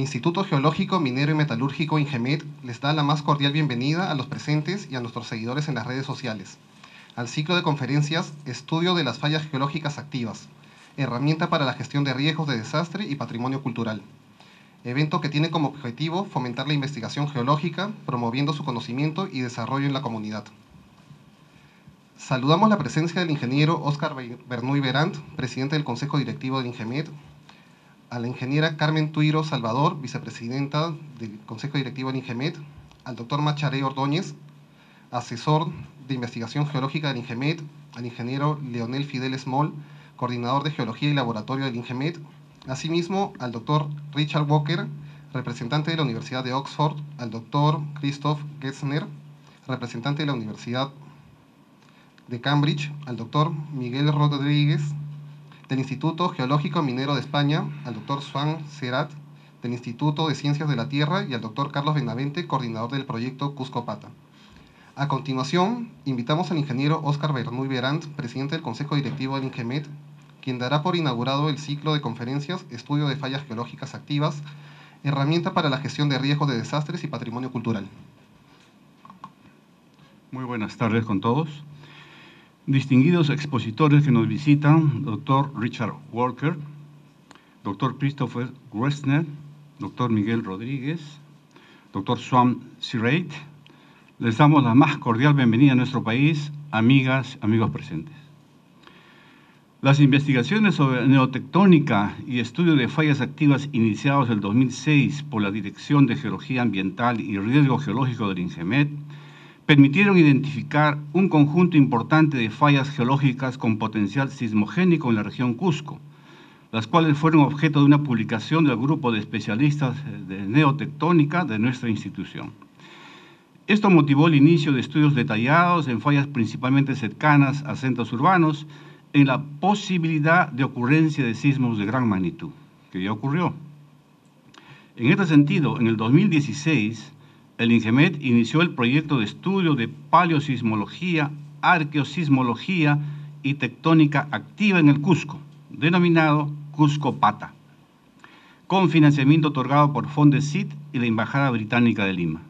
El, Instituto Geológico, Minero y Metalúrgico Ingemet les da la más cordial bienvenida a los presentes y a nuestros seguidores en las redes sociales al ciclo de conferencias Estudio de las fallas geológicas activas, herramienta para la gestión de riesgos de desastre y patrimonio cultural. Evento que tiene como objetivo fomentar la investigación geológica, promoviendo su conocimiento y desarrollo en la comunidad. Saludamos la presencia del ingeniero Oscar Bernuy Berant, presidente del Consejo Directivo del Ingemet, a la ingeniera Carmen Tuiro Salvador, vicepresidenta del Consejo Directivo del Ingemet, al doctor Macharé Ordóñez, asesor de investigación geológica del Ingemet, al ingeniero Leonel Fidel Small, coordinador de geología y laboratorio del Ingemet, asimismo al doctor Richard Walker, representante de la Universidad de Oxford, al doctor Christoph Gessner, representante de la Universidad de Cambridge, al doctor Miguel Rodríguez, del Instituto Geológico Minero de España, al doctor Swan Serat, del Instituto de Ciencias de la Tierra, y al doctor Carlos Benavente, coordinador del proyecto Cusco Pata. A continuación, invitamos al ingeniero Oscar Bernuy Berant, presidente del Consejo Directivo del Ingemet, quien dará por inaugurado el ciclo de conferencias Estudio de Fallas Geológicas Activas, herramienta para la gestión de riesgos de desastres y patrimonio cultural. Muy buenas tardes con todos. Distinguidos expositores que nos visitan, doctor Richard Walker, doctor Christopher Gressner, doctor Miguel Rodríguez, doctor Swam Sirate, les damos la más cordial bienvenida a nuestro país, amigas, amigos presentes. Las investigaciones sobre neotectónica y estudio de fallas activas iniciados en el 2006 por la Dirección de Geología Ambiental y Riesgo Geológico del INGEMET permitieron identificar un conjunto importante de fallas geológicas con potencial sismogénico en la región Cusco, las cuales fueron objeto de una publicación del grupo de especialistas de neotectónica de nuestra institución. Esto motivó el inicio de estudios detallados en fallas principalmente cercanas a centros urbanos en la posibilidad de ocurrencia de sismos de gran magnitud, que ya ocurrió. En este sentido, en el 2016, el INGEMET inició el proyecto de estudio de paleosismología, arqueosismología y tectónica activa en el Cusco, denominado Cusco Pata, con financiamiento otorgado por Fondesit y la Embajada Británica de Lima.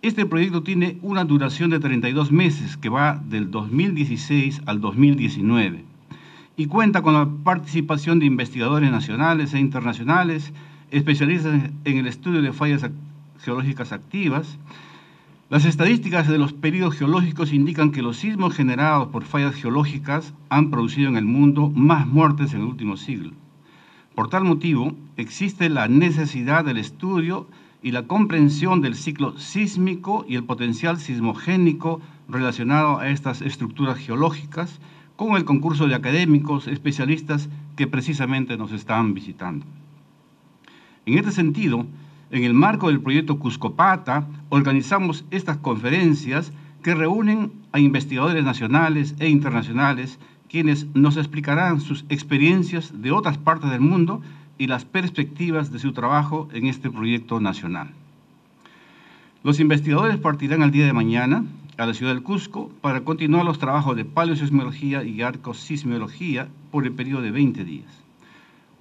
Este proyecto tiene una duración de 32 meses que va del 2016 al 2019 y cuenta con la participación de investigadores nacionales e internacionales, especialistas en el estudio de fallas geológicas activas. Las estadísticas de los periodos geológicos indican que los sismos generados por fallas geológicas han producido en el mundo más muertes en el último siglo. Por tal motivo, existe la necesidad del estudio y la comprensión del ciclo sísmico y el potencial sismogénico relacionado a estas estructuras geológicas con el concurso de académicos especialistas que precisamente nos están visitando. En este sentido, en el marco del proyecto Cuscopata, organizamos estas conferencias que reúnen a investigadores nacionales e internacionales quienes nos explicarán sus experiencias de otras partes del mundo y las perspectivas de su trabajo en este proyecto nacional. Los investigadores partirán el día de mañana a la ciudad del Cusco para continuar los trabajos de paleosismología y arcosismología por el periodo de 20 días.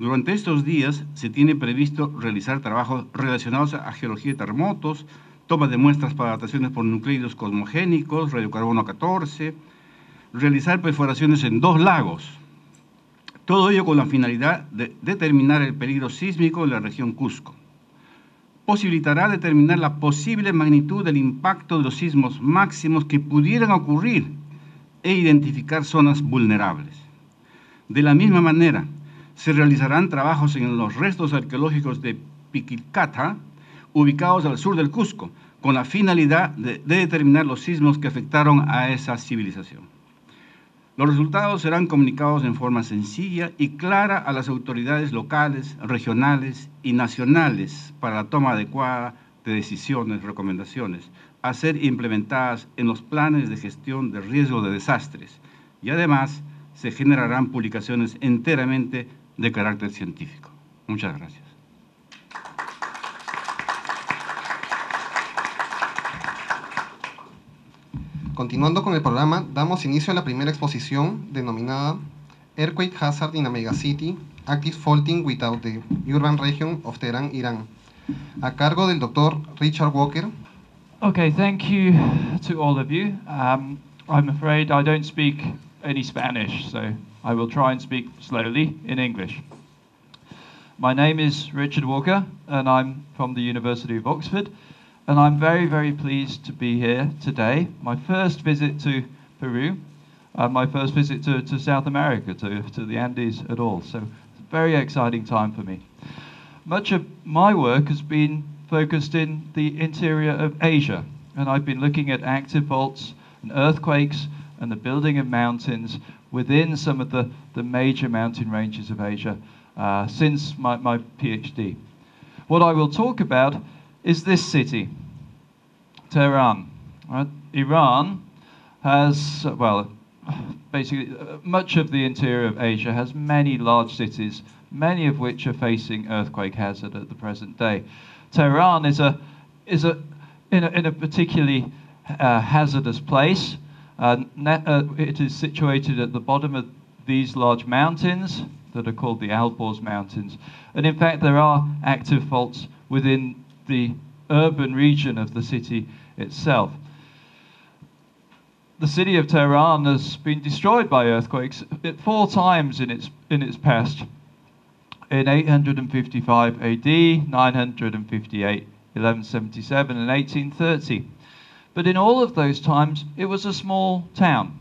Durante estos días se tiene previsto realizar trabajos relacionados a geología de terremotos, toma de muestras para dataciones por nucleidos cosmogénicos, radiocarbono 14, realizar perforaciones en dos lagos, todo ello con la finalidad de determinar el peligro sísmico en la región Cusco. Posibilitará determinar la posible magnitud del impacto de los sismos máximos que pudieran ocurrir e identificar zonas vulnerables. De la misma manera, se realizarán trabajos en los restos arqueológicos de Piquilcata, ubicados al sur del Cusco, con la finalidad de, de determinar los sismos que afectaron a esa civilización. Los resultados serán comunicados en forma sencilla y clara a las autoridades locales, regionales y nacionales para la toma adecuada de decisiones, recomendaciones, a ser implementadas en los planes de gestión de riesgo de desastres. Y además se generarán publicaciones enteramente de carácter científico. Muchas gracias. Continuando con el programa, damos inicio a la primera exposición denominada Earthquake hazard in a megacity, active faulting without the urban region of Tehran, Iran. A cargo del doctor Richard Walker. Okay, thank you to all of you. Um, I'm afraid I don't speak any Spanish, so I will try and speak slowly in English. My name is Richard Walker, and I'm from the University of Oxford, and I'm very, very pleased to be here today. My first visit to Peru, uh, my first visit to, to South America, to, to the Andes at all. So it's a very exciting time for me. Much of my work has been focused in the interior of Asia, and I've been looking at active faults and earthquakes and the building of mountains within some of the, the major mountain ranges of Asia uh, since my, my PhD. What I will talk about is this city, Tehran. Right? Iran has, well, basically, uh, much of the interior of Asia has many large cities, many of which are facing earthquake hazard at the present day. Tehran is a is a in a, in a particularly uh, hazardous place. Uh, uh, it is situated at the bottom of these large mountains that are called the Alborz Mountains, and in fact there are active faults within the urban region of the city itself. The city of Tehran has been destroyed by earthquakes four times in its in its past in 855 AD, 958, 1177, and 1830. But in all of those times, it was a small town.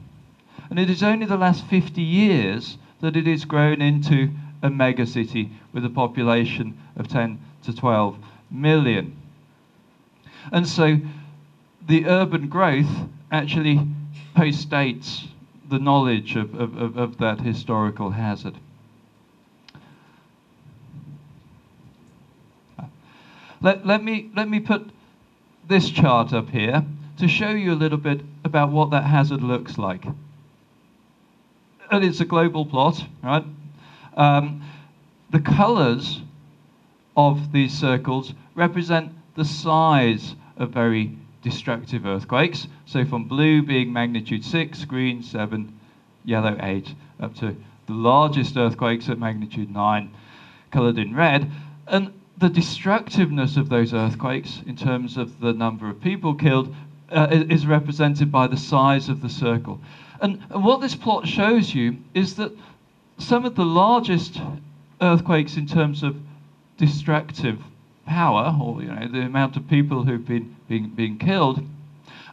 And it is only the last 50 years that it has grown into a megacity with a population of 10 to 12 million. And so the urban growth actually postdates the knowledge of, of, of, that historical hazard. Let, let, me, let me put this chart up here to show you a little bit about what that hazard looks like. And it's a global plot, right? Um, the colors of these circles represent the size of very destructive earthquakes. So from blue being magnitude 6, green 7, yellow 8, up to the largest earthquakes at magnitude 9, colored in red. And the destructiveness of those earthquakes, in terms of the number of people killed, uh, is represented by the size of the circle. And, and what this plot shows you is that some of the largest earthquakes, in terms of destructive power, or you know, the amount of people who've been being, being killed,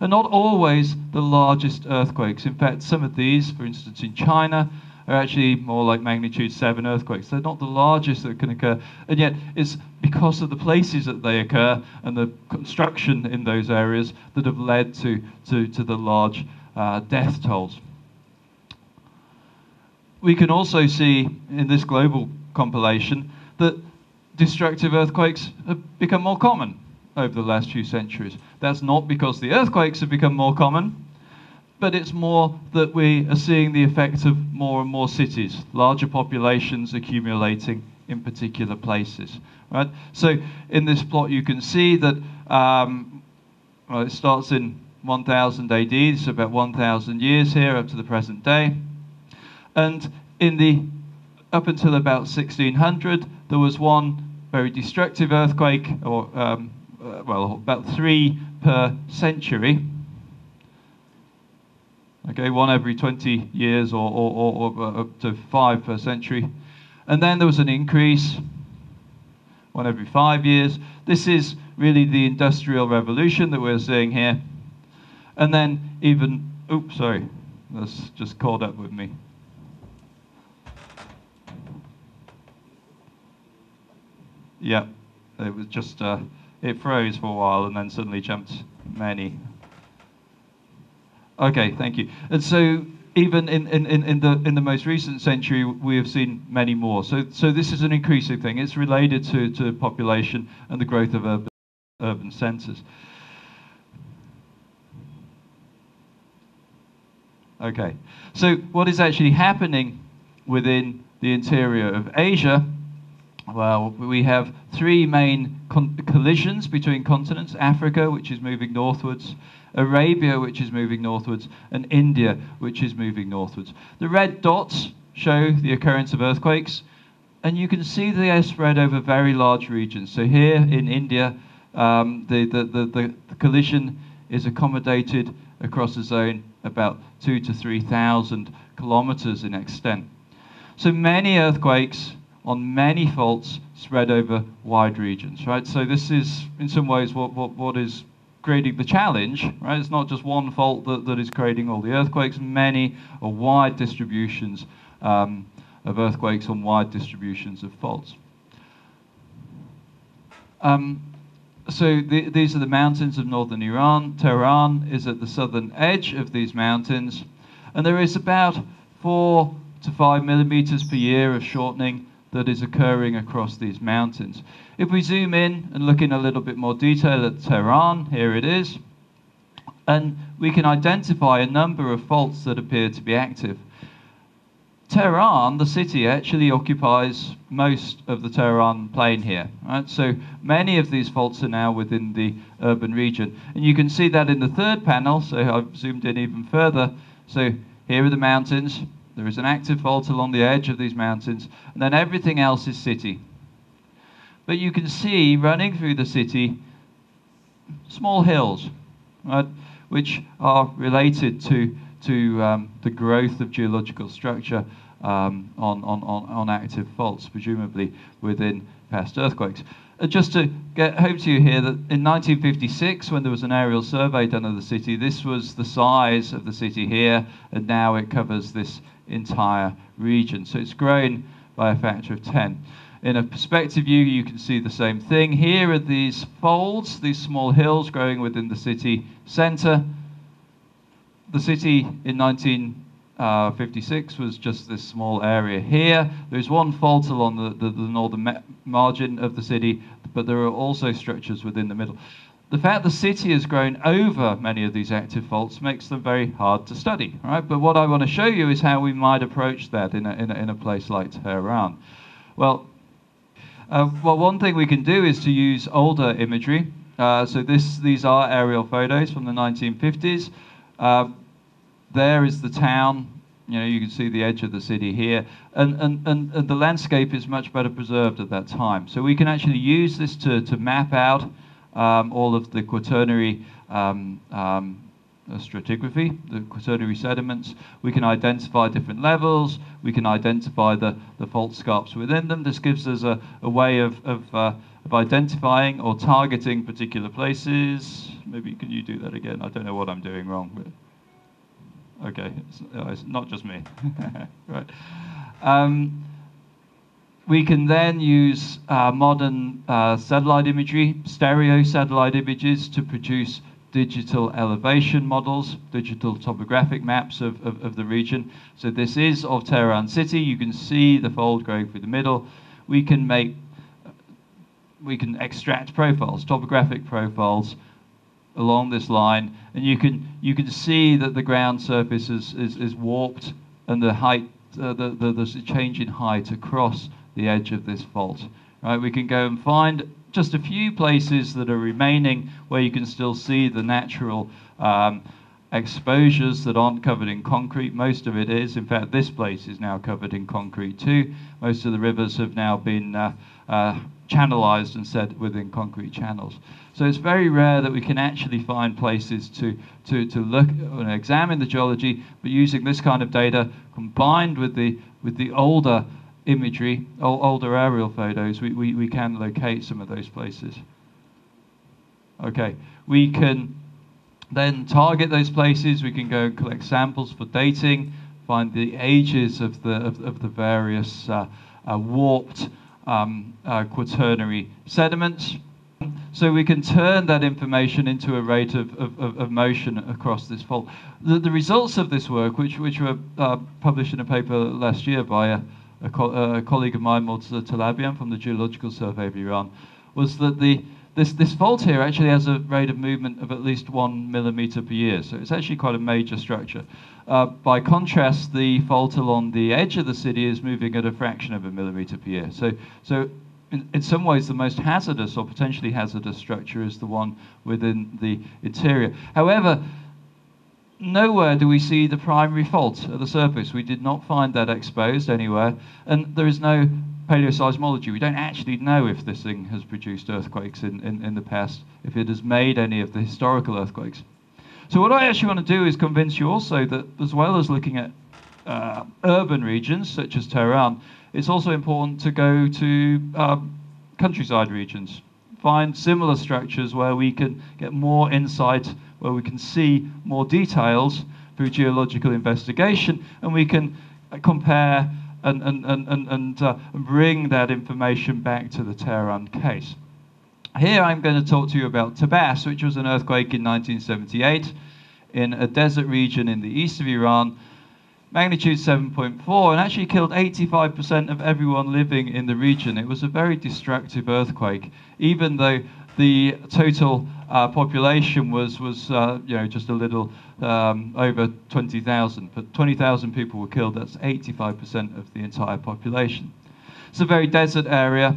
are not always the largest earthquakes. In fact, some of these, for instance, in China, are actually more like magnitude 7 earthquakes. They're not the largest that can occur, and yet it's because of the places that they occur and the construction in those areas that have led to, to, to the large uh, death tolls. We can also see in this global compilation that destructive earthquakes have become more common over the last few centuries. That's not because the earthquakes have become more common, but it's more that we are seeing the effects of more and more cities, larger populations accumulating in particular places. Right? So in this plot, you can see that um, well, it starts in 1000 AD, it's about 1000 years here up to the present day. And in the up until about 1600, there was one very destructive earthquake, or um, uh, well, about three per century okay, one every 20 years or, or, or, or uh, up to five per century. And then there was an increase, one every five years. This is really the Industrial Revolution that we're seeing here. And then even, oops, sorry, that's just caught up with me. Yeah, it was just, uh, it froze for a while and then suddenly jumped many Okay, thank you. And so even in, in, in, the in the most recent century, we have seen many more. So so this is an increasing thing. It's related to, to population and the growth of urban urban centres. Okay, so what is actually happening within the interior of Asia? Well, we have three main collisions between continents Africa, which is moving northwards, Arabia, which is moving northwards, and India, which is moving northwards. The red dots show the occurrence of earthquakes, and you can see they spread over very large regions. So here in India, um, the, the, the, the, collision is accommodated across a zone about two to 3,000 kilometers in extent. So many earthquakes on many faults spread over wide regions, right? So this is, in some ways, what, what, what is creating the challenge, right? It's not just one fault that, that is creating all the earthquakes, many or wide distributions um, of earthquakes on wide distributions of faults. Um, so the, these are the mountains of northern Iran. Tehran is at the southern edge of these mountains, and there is about four to five millimeters per year of shortening that is occurring across these mountains. If we zoom in and look in a little bit more detail at Tehran, here it is, and we can identify a number of faults that appear to be active. Tehran, the city, actually occupies most of the Tehran plain here. Right? So many of these faults are now within the urban region. And you can see that in the third panel, so I've zoomed in even further. So here are the mountains. There is an active fault along the edge of these mountains, and then everything else is city. But you can see running through the city small hills, right, which are related to to um, the growth of geological structure um, on, on, on, active faults, presumably within past earthquakes. Uh, just to get home to you here that in 1956, when there was an aerial survey done of the city, this was the size of the city here, and now it covers this entire region. So it's grown by a factor of 10. In a perspective view, you can see the same thing. Here are these folds, these small hills growing within the city centre the city in 1956 uh, was just this small area here. There's one fault along the, the, the northern margin of the city, but there are also structures within the middle. The fact the city has grown over many of these active faults makes them very hard to study, right? But what I want to show you is how we might approach that in a, in a, in a place like Tehran. Well, uh, well, one thing we can do is to use older imagery. Uh, so this, these are aerial photos from the 1950s. Uh, there is the town. You know, you can see the edge of the city here, and, and, and, and, the landscape is much better preserved at that time. So we can actually use this to, to map out um, all of the quaternary um, um, stratigraphy, the quaternary sediments. We can identify different levels. We can identify the, the fault scarps within them. This gives us a, a way of, of, uh, of identifying or targeting particular places. Maybe can you do that again? I don't know what I'm doing wrong. But Okay, it's, uh, it's not just me. right. Um, we can then use uh, modern uh, satellite imagery, stereo satellite images to produce digital elevation models, digital topographic maps of, of, of, the region. So this is of Tehran city. You can see the fold going through the middle. We can make, we can extract profiles, topographic profiles along this line, and you can you can see that the ground surface is is, is warped, and the height uh, the, the there's a change in height across the edge of this fault. Right, we can go and find just a few places that are remaining where you can still see the natural um, exposures that aren't covered in concrete. Most of it is. In fact, this place is now covered in concrete too. Most of the rivers have now been uh, uh, channelized and set within concrete channels. So it's very rare that we can actually find places to, to, to look and examine the geology, but using this kind of data combined with the, with the older imagery, older aerial photos, we, we, we can locate some of those places. Okay, we can then target those places, we can go and collect samples for dating, find the ages of the, of, of the various uh, uh, warped um, uh, quaternary sediments. So we can turn that information into a rate of, of, of motion across this fault. The, the, results of this work, which, which were uh, published in a paper last year by a, a, co a colleague of mine, Mortaza Talabian, from the Geological Survey of Iran, was that the, this, this fault here actually has a rate of movement of at least one millimeter per year. So it's actually quite a major structure. Uh, by contrast, the fault along the edge of the city is moving at a fraction of a millimeter per year. So, so in, in some ways, the most hazardous or potentially hazardous structure is the one within the interior. However, nowhere do we see the primary fault at the surface. We did not find that exposed anywhere, and there is no paleoseismology. We don't actually know if this thing has produced earthquakes in, in, in the past, if it has made any of the historical earthquakes. So what I actually want to do is convince you also that as well as looking at uh, urban regions such as Tehran, it's also important to go to um, countryside regions, find similar structures where we can get more insight, where we can see more details through geological investigation, and we can uh, compare and, and, and, and, uh, bring that information back to the Tehran case. Here I'm going to talk to you about Tabas, which was an earthquake in 1978 in a desert region in the east of Iran, magnitude 7.4, and actually killed 85% of everyone living in the region. It was a very destructive earthquake, even though the total uh, population was was uh, you know just a little um, over 20,000, but 20,000 people were killed. That's 85% of the entire population. It's a very desert area.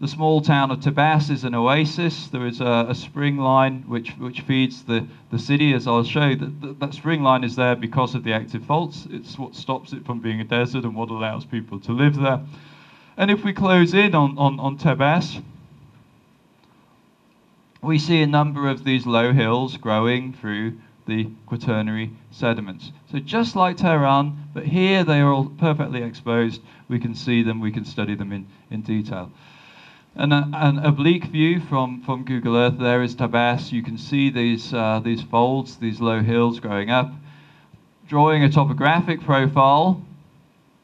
The small town of Tabas is an oasis. There is a, a spring line which which feeds the, the city, as I'll show. That, that that spring line is there because of the active faults. It's what stops it from being a desert and what allows people to live there. And if we close in on, on, on Tabas, we see a number of these low hills growing through the quaternary sediments. So just like Tehran, but here they are all perfectly exposed. We can see them, we can study them in, in detail. And a, an oblique view from, from Google Earth there is Tabas. You can see these, uh, these folds, these low hills growing up. Drawing a topographic profile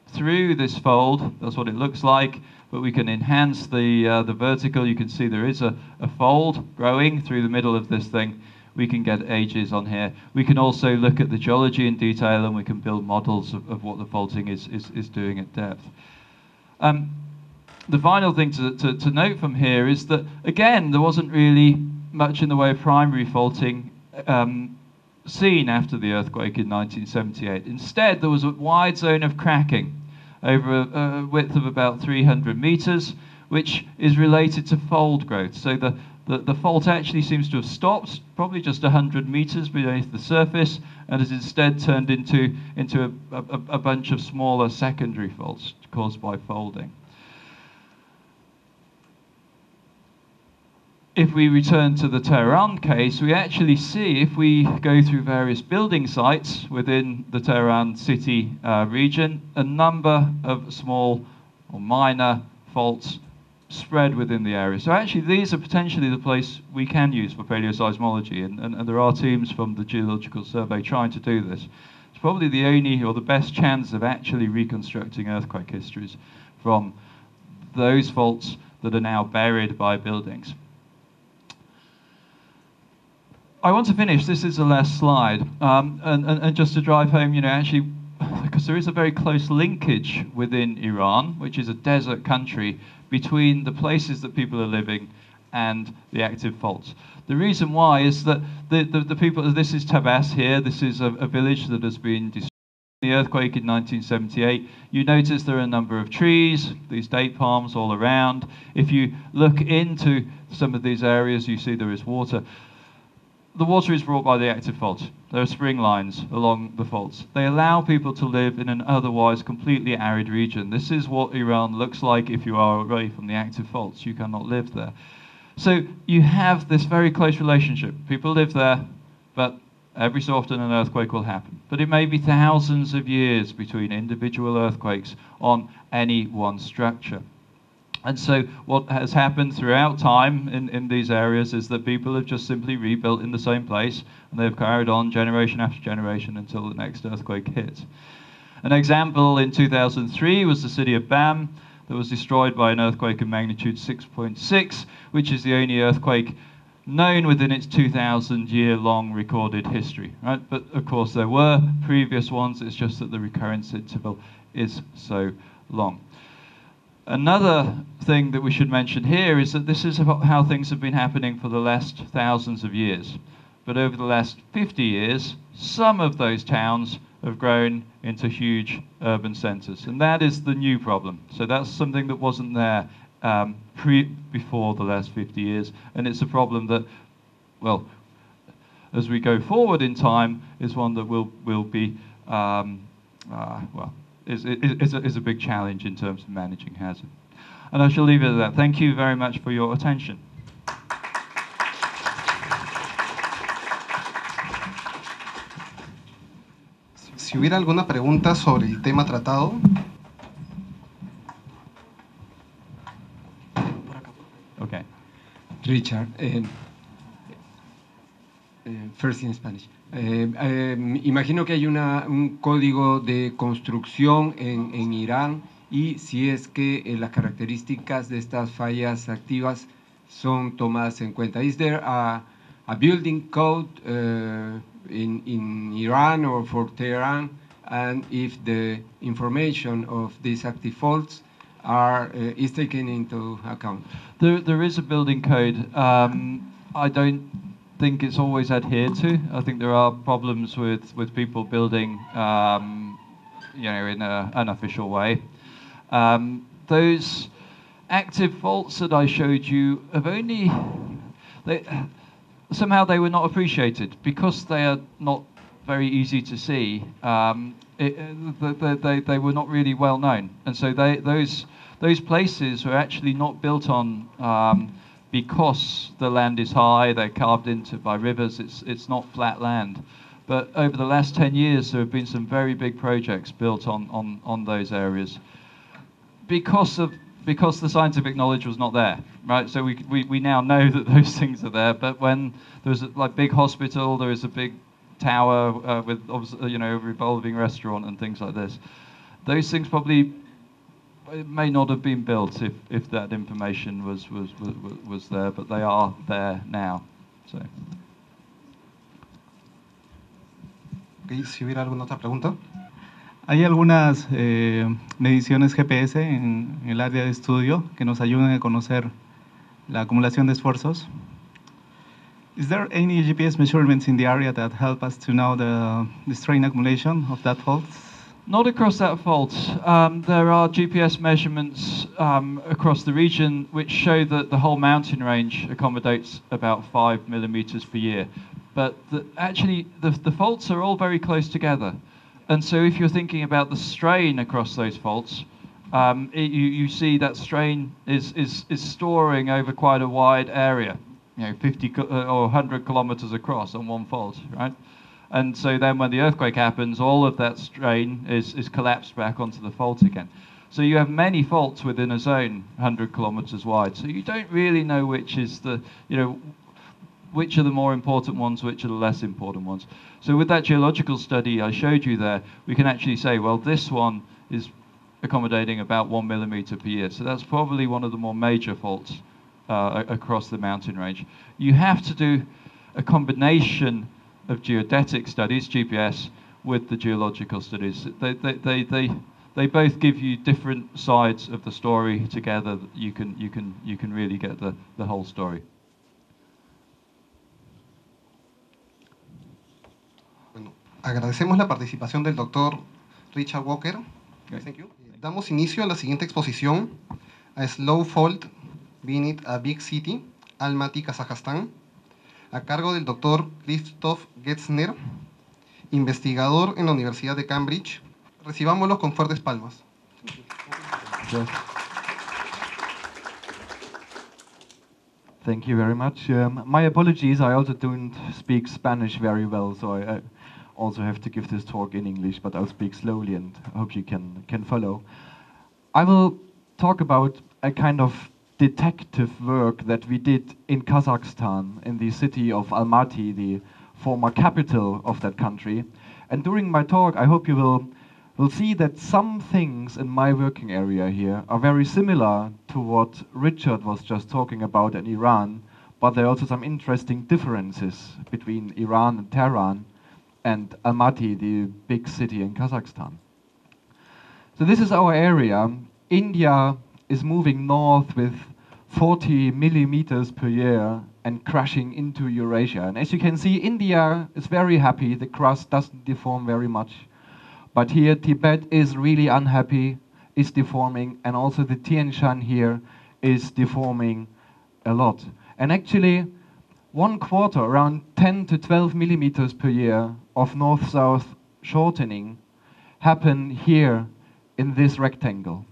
through this fold, that's what it looks like but we can enhance the, uh, the vertical. You can see there is a, a fold growing through the middle of this thing. We can get ages on here. We can also look at the geology in detail and we can build models of, of what the faulting is, is, is doing at depth. Um, the final thing to, to, to note from here is that, again, there wasn't really much in the way of primary faulting um, seen after the earthquake in 1978. Instead, there was a wide zone of cracking over a, a width of about 300 meters, which is related to fold growth. So the, the, the fault actually seems to have stopped, probably just 100 meters beneath the surface, and has instead turned into, into a, a, a bunch of smaller secondary faults caused by folding. If we return to the Tehran case, we actually see if we go through various building sites within the Tehran city uh, region, a number of small or minor faults spread within the area. So actually these are potentially the place we can use for paleoseismology and, and, and there are teams from the Geological Survey trying to do this. It's probably the only or the best chance of actually reconstructing earthquake histories from those faults that are now buried by buildings. I want to finish. This is the last slide, um, and, and, and just to drive home, you know, actually, because there is a very close linkage within Iran, which is a desert country, between the places that people are living and the active faults. The reason why is that the, the, the people, this is Tabas here, this is a, a village that has been destroyed the earthquake in 1978, you notice there are a number of trees, these date palms all around. If you look into some of these areas, you see there is water the water is brought by the active fault. There are spring lines along the faults. They allow people to live in an otherwise completely arid region. This is what Iran looks like if you are away from the active faults. You cannot live there. So you have this very close relationship. People live there, but every so often an earthquake will happen. But it may be thousands of years between individual earthquakes on any one structure. And so what has happened throughout time in, in these areas is that people have just simply rebuilt in the same place and they've carried on generation after generation until the next earthquake hit. An example in 2003 was the city of Bam that was destroyed by an earthquake of magnitude 6.6, which is the only earthquake known within its 2,000 year long recorded history. Right? But of course, there were previous ones, it's just that the recurrence interval is so long. Another thing that we should mention here is that this is how things have been happening for the last thousands of years. But over the last 50 years, some of those towns have grown into huge urban centres. And that is the new problem. So that's something that wasn't there um, pre- before the last 50 years. And it's a problem that, well, as we go forward in time is one that will, will be, um, uh, well, is, is, is, a, is a big challenge in terms of managing hazard. And I shall leave it at that. Thank you very much for your attention. Si hubiera alguna pregunta sobre el tema tratado, Okay. Richard, eh, eh, first in Spanish. Eh, eh, imagino que hay una, un código de construcción en, en Irán y si es que eh, las características de estas fallas activas son tomadas en cuenta. Is there a, a building code uh, in, in Iran or for Tehran? And if the information of these active faults are, uh, is taken into account? There, is a building code. Um, I don't think it's always adhered to. I think there are problems with, with people building, um, you know, in an unofficial way. Um, those active faults that I showed you have only, they, somehow they were not appreciated because they are not very easy to see. Um, it, they, they, they were not really well known, and so they, those those places were actually not built on um, because the land is high. They're carved into by rivers. It's it's not flat land. But over the last 10 years, there have been some very big projects built on, on, on those areas because of because the scientific knowledge was not there, right? So we, we, we now know that those things are there. But when there was a like big hospital, there is a big tower uh, with you know a revolving restaurant and things like this. Those things probably it may not have been built if, if that information was, was, was, was there, but they are there now. So. ok, si hubiera alguna otra pregunta. Hay algunas eh, mediciones GPS en, en el área de estudio que nos a conocer la acumulación de esfuerzos. Is there any GPS measurements in the area that help us to know the, the strain accumulation of that fault? Not across that fault. Um, there are GPS measurements um, across the region which show that the whole mountain range accommodates about five millimeters per year. But the, actually, the, the faults are all very close together. And so, if you're thinking about the strain across those faults, um, it, you, you see that strain is, is, is storing over quite a wide area, you know, 50 uh, or 100 kilometers across on one fault, right? And so then when the earthquake happens, all of that strain is, is collapsed back onto the fault again. So you have many faults within a zone 100 kilometers wide. So you don't really know which is the, you know, which are the more important ones, which are the less important ones. So with that geological study I showed you there, we can actually say, well, this one is accommodating about one millimeter per year. So that's probably one of the more major faults uh, across the mountain range. You have to do a combination of geodetic studies, GPS, with the geological studies. They, they, they, they, they both give you different sides of the story together. You can, you can, you can really get the, the whole story. Bueno, agradecemos la participación del doctor Richard Walker. Thank you. Damos inicio a la siguiente exposición, a Slow Fault, Beneath a Big City, Almaty, Kazajstán, a cargo del doctor Christoph Getzner, investigador en la Universidad de Cambridge. Recibámoslo con fuertes palmas. Thank you very much. Um, my apologies, I also don't speak Spanish very well, so I, I also have to give this talk in English, but I'll speak slowly and hope you can, can follow. I will talk about a kind of detective work that we did in Kazakhstan, in the city of Almaty, the former capital of that country. And during my talk, I hope you will will see that some things in my working area here are very similar to what Richard was just talking about in Iran, but there are also some interesting differences between Iran and Tehran and Almaty, the big city in Kazakhstan. So this is our area. India is moving north with 40 millimeters per year and crashing into Eurasia. And as you can see, India is very happy. The crust doesn't deform very much. But here, Tibet is really unhappy, is deforming, and also the Tian Shan here is deforming a lot. And actually, one quarter, around 10 to 12 millimeters per year of north-south shortening happen here in this rectangle.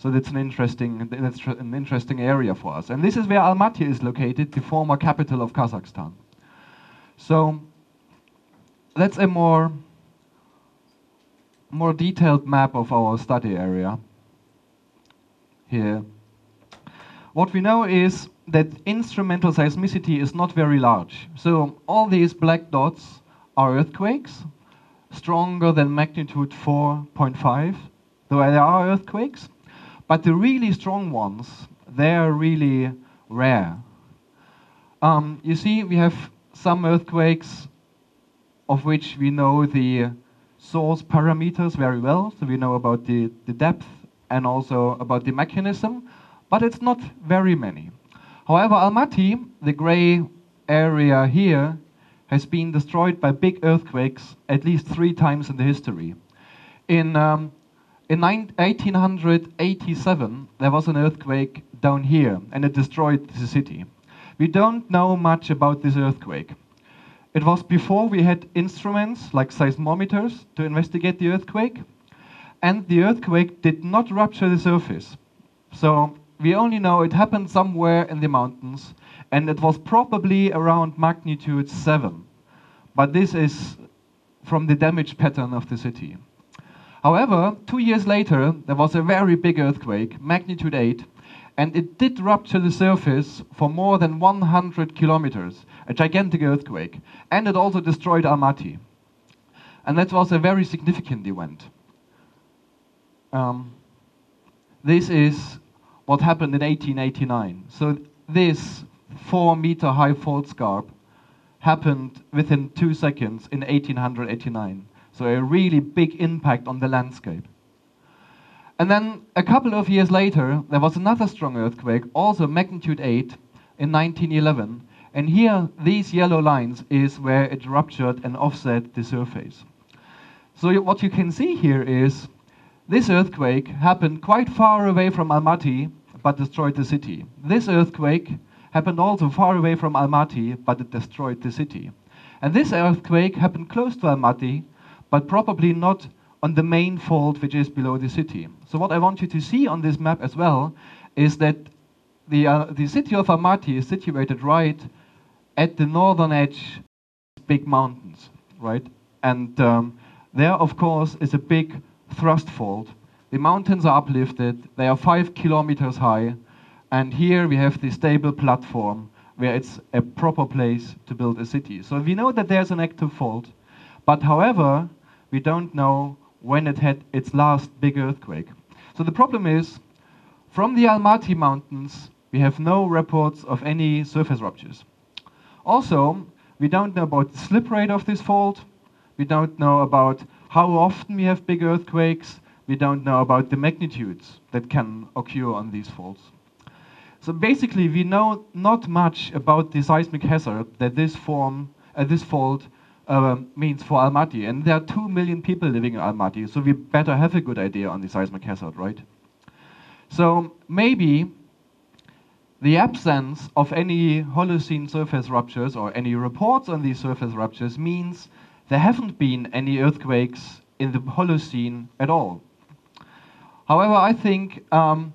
So that's an interesting, that's an interesting area for us. And this is where Almaty is located, the former capital of Kazakhstan. So that's a more, more detailed map of our study area here. What we know is that instrumental seismicity is not very large. So all these black dots are earthquakes, stronger than magnitude 4.5, though there are earthquakes. But the really strong ones, they're really rare. Um, you see, we have some earthquakes of which we know the source parameters very well. So we know about the, the depth and also about the mechanism, but it's not very many. However, Almaty, the gray area here, has been destroyed by big earthquakes at least three times in the history. In, um, in 1887, there was an earthquake down here, and it destroyed the city. We don't know much about this earthquake. It was before we had instruments like seismometers to investigate the earthquake, and the earthquake did not rupture the surface. So we only know it happened somewhere in the mountains, and it was probably around magnitude 7. But this is from the damage pattern of the city. However, two years later, there was a very big earthquake, magnitude 8, and it did rupture the surface for more than 100 kilometers, a gigantic earthquake, and it also destroyed Almaty. And that was a very significant event. Um, this is what happened in 1889. So this four meter high fault scarp happened within two seconds in 1889. So a really big impact on the landscape. And then a couple of years later, there was another strong earthquake, also magnitude 8, in 1911. And here, these yellow lines is where it ruptured and offset the surface. So what you can see here is this earthquake happened quite far away from Almaty, but destroyed the city. This earthquake happened also far away from Almaty, but it destroyed the city. And this earthquake happened close to Almaty, but probably not on the main fault which is below the city. So what I want you to see on this map as well is that the, uh, the city of Almaty is situated right at the northern edge of big mountains, right? And um, there, of course, is a big thrust fault the mountains are uplifted, they are five kilometers high, and here we have the stable platform where it's a proper place to build a city. So we know that there's an active fault, but however, we don't know when it had its last big earthquake. So the problem is, from the Almaty mountains, we have no reports of any surface ruptures. Also, we don't know about the slip rate of this fault. We don't know about how often we have big earthquakes we don't know about the magnitudes that can occur on these faults. So basically, we know not much about the seismic hazard that this form, uh, this fault uh, means for Almaty. And there are two million people living in Almaty, so we better have a good idea on the seismic hazard, right? So maybe the absence of any Holocene surface ruptures or any reports on these surface ruptures means there haven't been any earthquakes in the Holocene at all. However, I think um,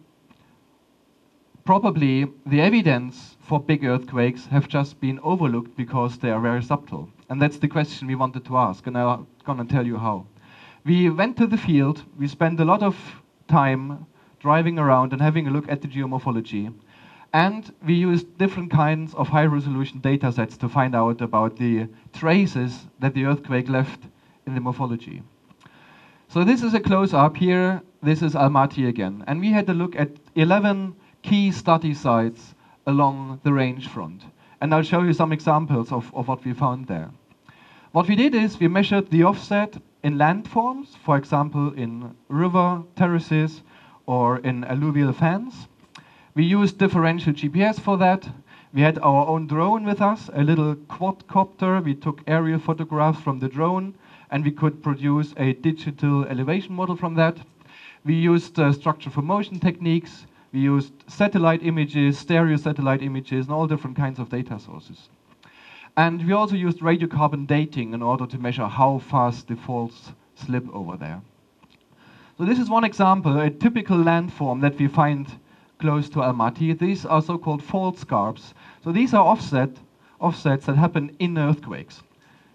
probably the evidence for big earthquakes have just been overlooked because they are very subtle. And that's the question we wanted to ask, and I'm going to tell you how. We went to the field, we spent a lot of time driving around and having a look at the geomorphology. And we used different kinds of high resolution data sets to find out about the traces that the earthquake left in the morphology. So this is a close up here. This is Almaty again. And we had a look at 11 key study sites along the range front. And I'll show you some examples of, of what we found there. What we did is we measured the offset in landforms, for example, in river terraces or in alluvial fans. We used differential GPS for that. We had our own drone with us, a little quadcopter. We took aerial photographs from the drone and we could produce a digital elevation model from that. We used uh, structure for motion techniques. We used satellite images, stereo satellite images, and all different kinds of data sources. And we also used radiocarbon dating in order to measure how fast the faults slip over there. So this is one example, a typical landform that we find close to Almaty. These are so-called fault scarps. So these are offset, offsets that happen in earthquakes.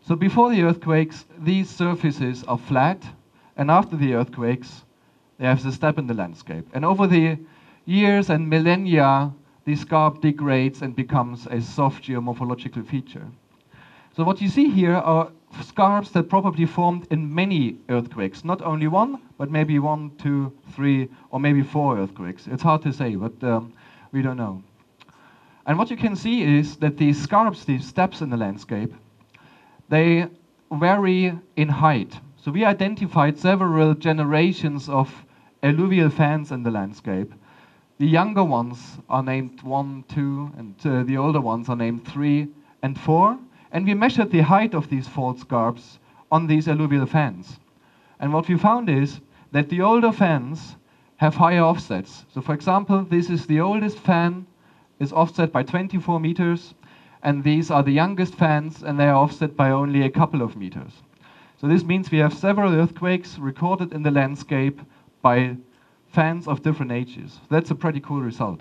So before the earthquakes, these surfaces are flat, and after the earthquakes, they have a step in the landscape. And over the years and millennia, the scarp degrades and becomes a soft geomorphological feature. So what you see here are scarps that probably formed in many earthquakes, not only one, but maybe one, two, three, or maybe four earthquakes. It's hard to say, but um, we don't know. And what you can see is that these scarps, these steps in the landscape, they vary in height. So we identified several generations of alluvial fans in the landscape. The younger ones are named 1, 2, and uh, the older ones are named 3 and 4. And we measured the height of these fault scarps on these alluvial fans. And what we found is that the older fans have higher offsets. So for example, this is the oldest fan, is offset by 24 meters, and these are the youngest fans, and they are offset by only a couple of meters. So this means we have several earthquakes recorded in the landscape by fans of different ages. That's a pretty cool result.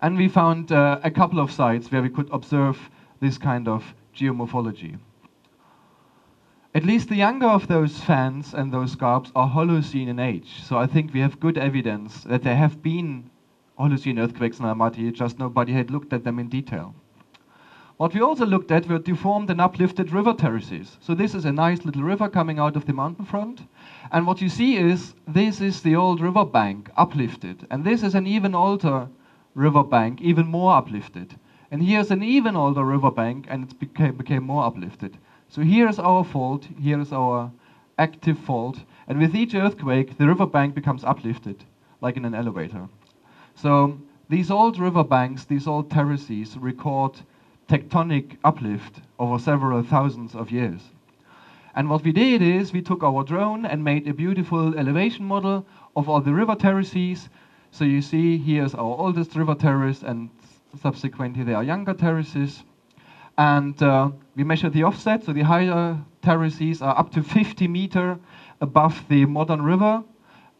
And we found uh, a couple of sites where we could observe this kind of geomorphology. At least the younger of those fans and those scarps are Holocene in age. So I think we have good evidence that there have been Holocene earthquakes in Almaty, just nobody had looked at them in detail. What we also looked at were deformed and uplifted river terraces. So this is a nice little river coming out of the mountain front. And what you see is, this is the old river bank uplifted. And this is an even older river bank, even more uplifted. And here's an even older river bank, and it became, became more uplifted. So here's our fault, here's our active fault. And with each earthquake, the river bank becomes uplifted, like in an elevator. So these old river banks, these old terraces record tectonic uplift over several thousands of years. And what we did is we took our drone and made a beautiful elevation model of all the river terraces. So you see here's our oldest river terrace and subsequently there are younger terraces. And uh, we measured the offset, so the higher terraces are up to 50 meter above the modern river,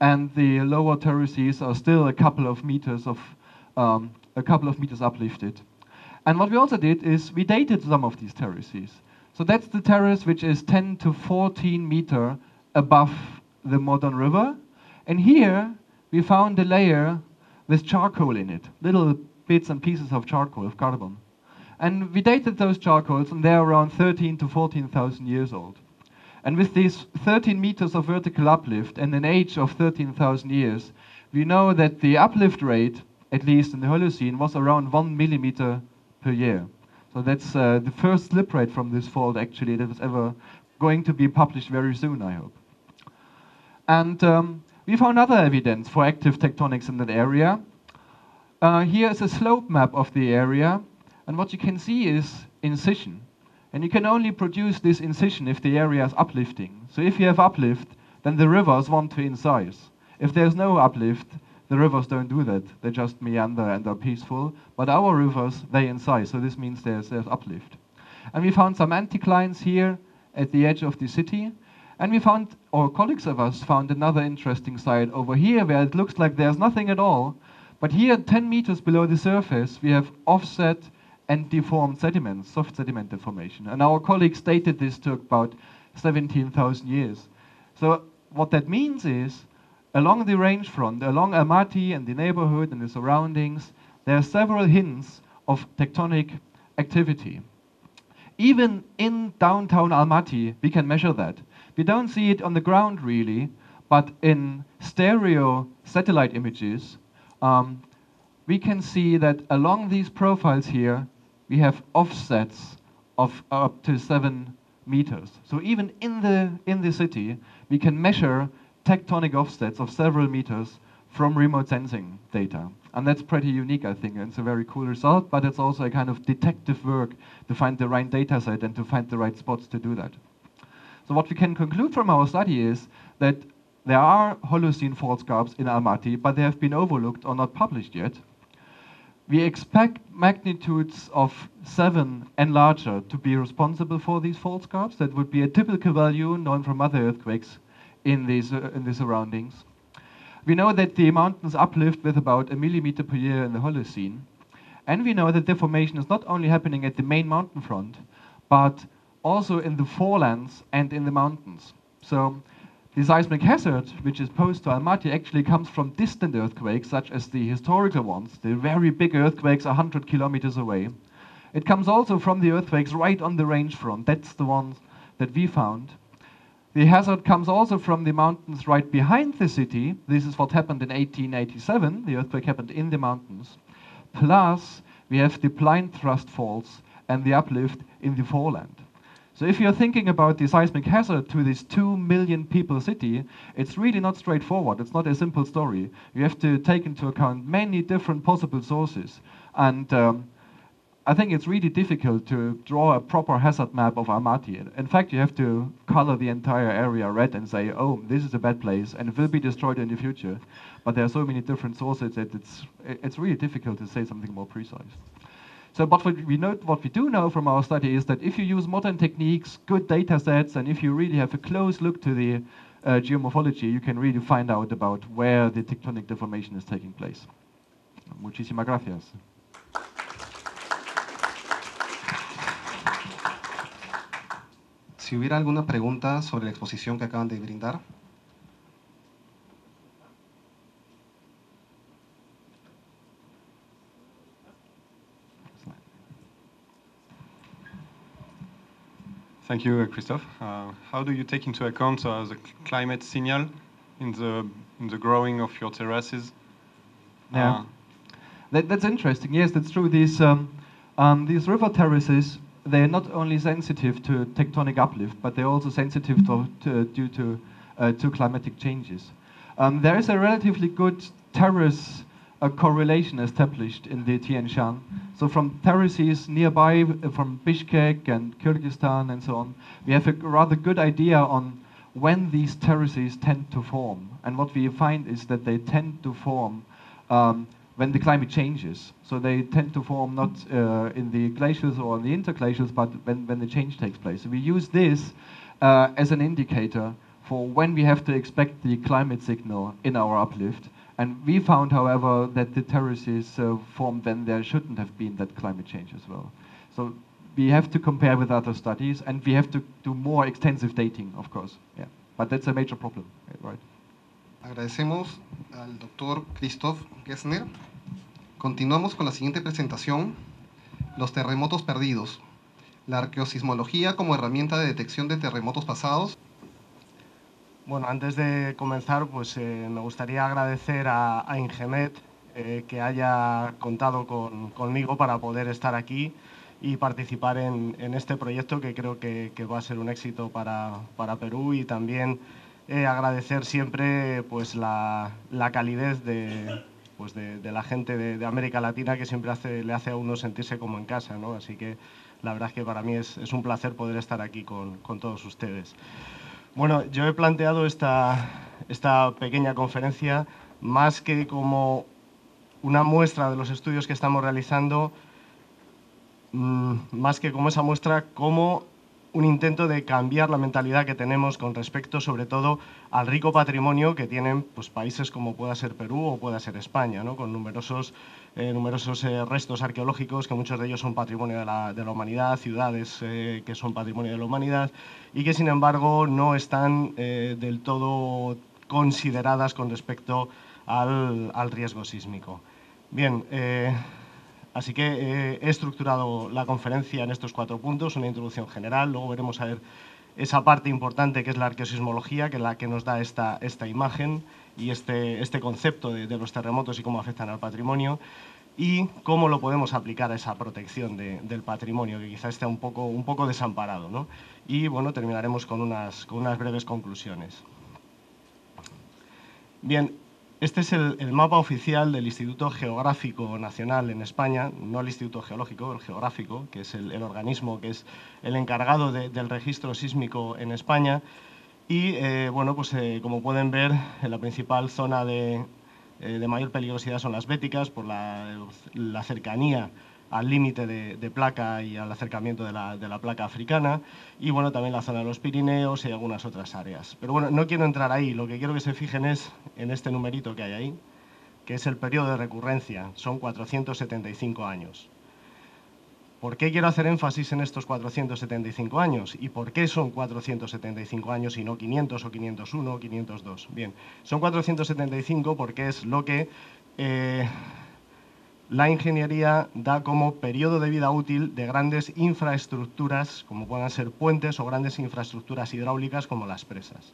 and the lower terraces are still a couple of meters of um, a couple of meters uplifted. And what we also did is we dated some of these terraces. So that's the terrace which is 10 to 14 meter above the modern river. And here we found a layer with charcoal in it, little bits and pieces of charcoal, of carbon. And we dated those charcoals and they're around 13 to 14,000 years old. And with these 13 meters of vertical uplift and an age of 13,000 years, we know that the uplift rate, at least in the Holocene, was around one millimeter per year. So that's uh, the first slip rate from this fault actually that was ever going to be published very soon, I hope. And um, we found other evidence for active tectonics in that area. Uh, here is a slope map of the area, and what you can see is incision. And you can only produce this incision if the area is uplifting. So if you have uplift, then the rivers want to incise. If there's no uplift, the rivers don't do that. They just meander and are peaceful. But our rivers, they incise, so this means there's, there's uplift. And we found some anticlines here at the edge of the city. And we found, or colleagues of us found another interesting site over here where it looks like there's nothing at all. But here, 10 meters below the surface, we have offset and deformed sediments, soft sediment deformation. And our colleagues dated this to about 17,000 years. So what that means is along the range front, along Almaty and the neighborhood and the surroundings, there are several hints of tectonic activity. Even in downtown Almaty, we can measure that. We don't see it on the ground really, but in stereo satellite images, um, we can see that along these profiles here, we have offsets of up to seven meters. So even in the, in the city, we can measure tectonic offsets of several meters from remote sensing data. And that's pretty unique, I think. It's a very cool result, but it's also a kind of detective work to find the right data set and to find the right spots to do that. So what we can conclude from our study is that there are Holocene fault scarps in Almaty, but they have been overlooked or not published yet. We expect magnitudes of 7 and larger to be responsible for these fault scarps. That would be a typical value known from other earthquakes in, these, uh, in the surroundings. We know that the mountains uplift with about a millimeter per year in the Holocene. And we know that deformation is not only happening at the main mountain front, but also in the forelands and in the mountains. So the seismic hazard, which is posed to Almaty, actually comes from distant earthquakes, such as the historical ones, the very big earthquakes 100 kilometers away. It comes also from the earthquakes right on the range front. That's the ones that we found. The hazard comes also from the mountains right behind the city. This is what happened in 1887. The earthquake happened in the mountains. Plus, we have the blind thrust faults and the uplift in the foreland. So if you're thinking about the seismic hazard to this 2 million people city, it's really not straightforward. It's not a simple story. You have to take into account many different possible sources. And um, I think it's really difficult to draw a proper hazard map of Almaty. In fact, you have to color the entire area red and say, oh, this is a bad place and it will be destroyed in the future. But there are so many different sources that it's, it's really difficult to say something more precise. So, but what we know, what we do know from our study is that if you use modern techniques, good data sets, and if you really have a close look to the uh, geomorphology, you can really find out about where the tectonic deformation is taking place. Muchísimas gracias. Si hubiera alguna pregunta sobre la exposición que acaban de brindar. Thank you, Christophe. Uh, how do you take into account uh, the climate signal in the in the growing of your terraces? Yeah. Uh, That, that's interesting. Yes, that's true. These um, um, these river terraces they're not only sensitive to tectonic uplift, but they're also sensitive to, to due to uh, to climatic changes. Um, there is a relatively good terrace uh, correlation established in the Tian Shan. So from terraces nearby, uh, from Bishkek and Kyrgyzstan and so on, we have a rather good idea on when these terraces tend to form. And what we find is that they tend to form um, when the climate changes. So they tend to form not uh, in the glaciers or in the interglaciers, but when, when the change takes place. So we use this uh, as an indicator for when we have to expect the climate signal in our uplift. And we found, however, that the terraces uh, formed when there shouldn't have been that climate change as well. So we have to compare with other studies, and we have to do more extensive dating, of course. Yeah, but that's a major problem, right? Agradecemos al doctor Christoph Gessner. Continuamos con la siguiente presentación, los terremotos perdidos, la arqueosismología como herramienta de detección de terremotos pasados. Bueno, antes de comenzar, pues eh, me gustaría agradecer a, a Ingemet eh, que haya contado con, conmigo para poder estar aquí y participar en, en este proyecto que creo que, va a ser un éxito para, para Perú y también eh, agradecer siempre pues, la, la calidez de, pues de, la gente de, América Latina que siempre le hace a uno sentirse como en casa, ¿no? Así que la verdad es que para mí es, un placer poder estar aquí con, con todos ustedes. Bueno, yo he planteado esta, esta pequeña conferencia más que como una muestra de los estudios que estamos realizando, mmm, más que como esa muestra, como un intento de cambiar la mentalidad que tenemos con respecto, sobre todo, al rico patrimonio que tienen pues, países como pueda ser Perú o pueda ser España, ¿no? con numerosos, eh, numerosos eh, restos arqueológicos, que muchos de ellos son patrimonio de la, de la humanidad, ciudades eh, que son patrimonio de la humanidad, y que sin embargo no están del todo consideradas con respecto al, al riesgo sísmico. Bien, Así que eh, he estructurado la conferencia en estos cuatro puntos, una introducción general, luego veremos a ver esa parte importante que es la arqueosismología, que es la que nos da esta, esta imagen y este, este concepto de, los terremotos y cómo afectan al patrimonio, y cómo lo podemos aplicar a esa protección de, del patrimonio, que quizá esté un poco, un poco desamparado. ¿no? Y bueno, terminaremos con unas, con unas breves conclusiones. Bien, este es el, mapa oficial del Instituto Geográfico Nacional en España, no el Instituto Geológico, el Geográfico, que es el, organismo que es el encargado de, del registro sísmico en España. Y eh, bueno, pues eh, como pueden ver, la principal zona de, eh, de mayor peligrosidad son las béticas por la cercanía al límite de, placa y al acercamiento de la, de la, placa africana, y bueno, también la zona de los Pirineos y algunas otras áreas. Pero bueno, no quiero entrar ahí, lo que quiero que se fijen es en este numerito que hay ahí, que es el periodo de recurrencia, son 475 años. ¿Por qué quiero hacer énfasis en estos 475 años? ¿Y por qué son 475 años y no 500 o 501 o 502? Bien, son 475 porque es lo que eh, la ingeniería da como periodo de vida útil de grandes infraestructuras, como puedan ser puentes o grandes infraestructuras hidráulicas como las presas.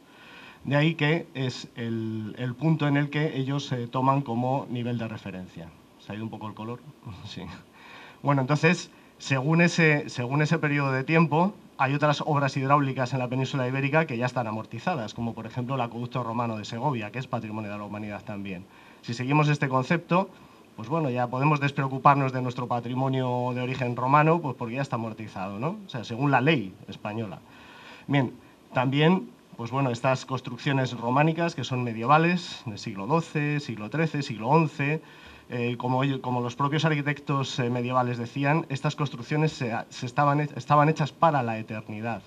De ahí que es el, punto en el que ellos se toman como nivel de referencia. ¿Se ha ido un poco el color? Sí. Bueno, entonces, según ese, según ese periodo de tiempo, hay otras obras hidráulicas en la península ibérica que ya están amortizadas, como por ejemplo el acueducto romano de Segovia, que es patrimonio de la humanidad también. Si seguimos este concepto, pues bueno, ya podemos despreocuparnos de nuestro patrimonio de origen romano, pues porque ya está amortizado, ¿no? O sea, según la ley española. Bien, también, pues bueno, estas construcciones románicas que son medievales, del siglo XII, siglo XIII, siglo XI, eh, como, como, los propios arquitectos eh, medievales decían, estas construcciones se, estaban, estaban, hechas para la eternidad.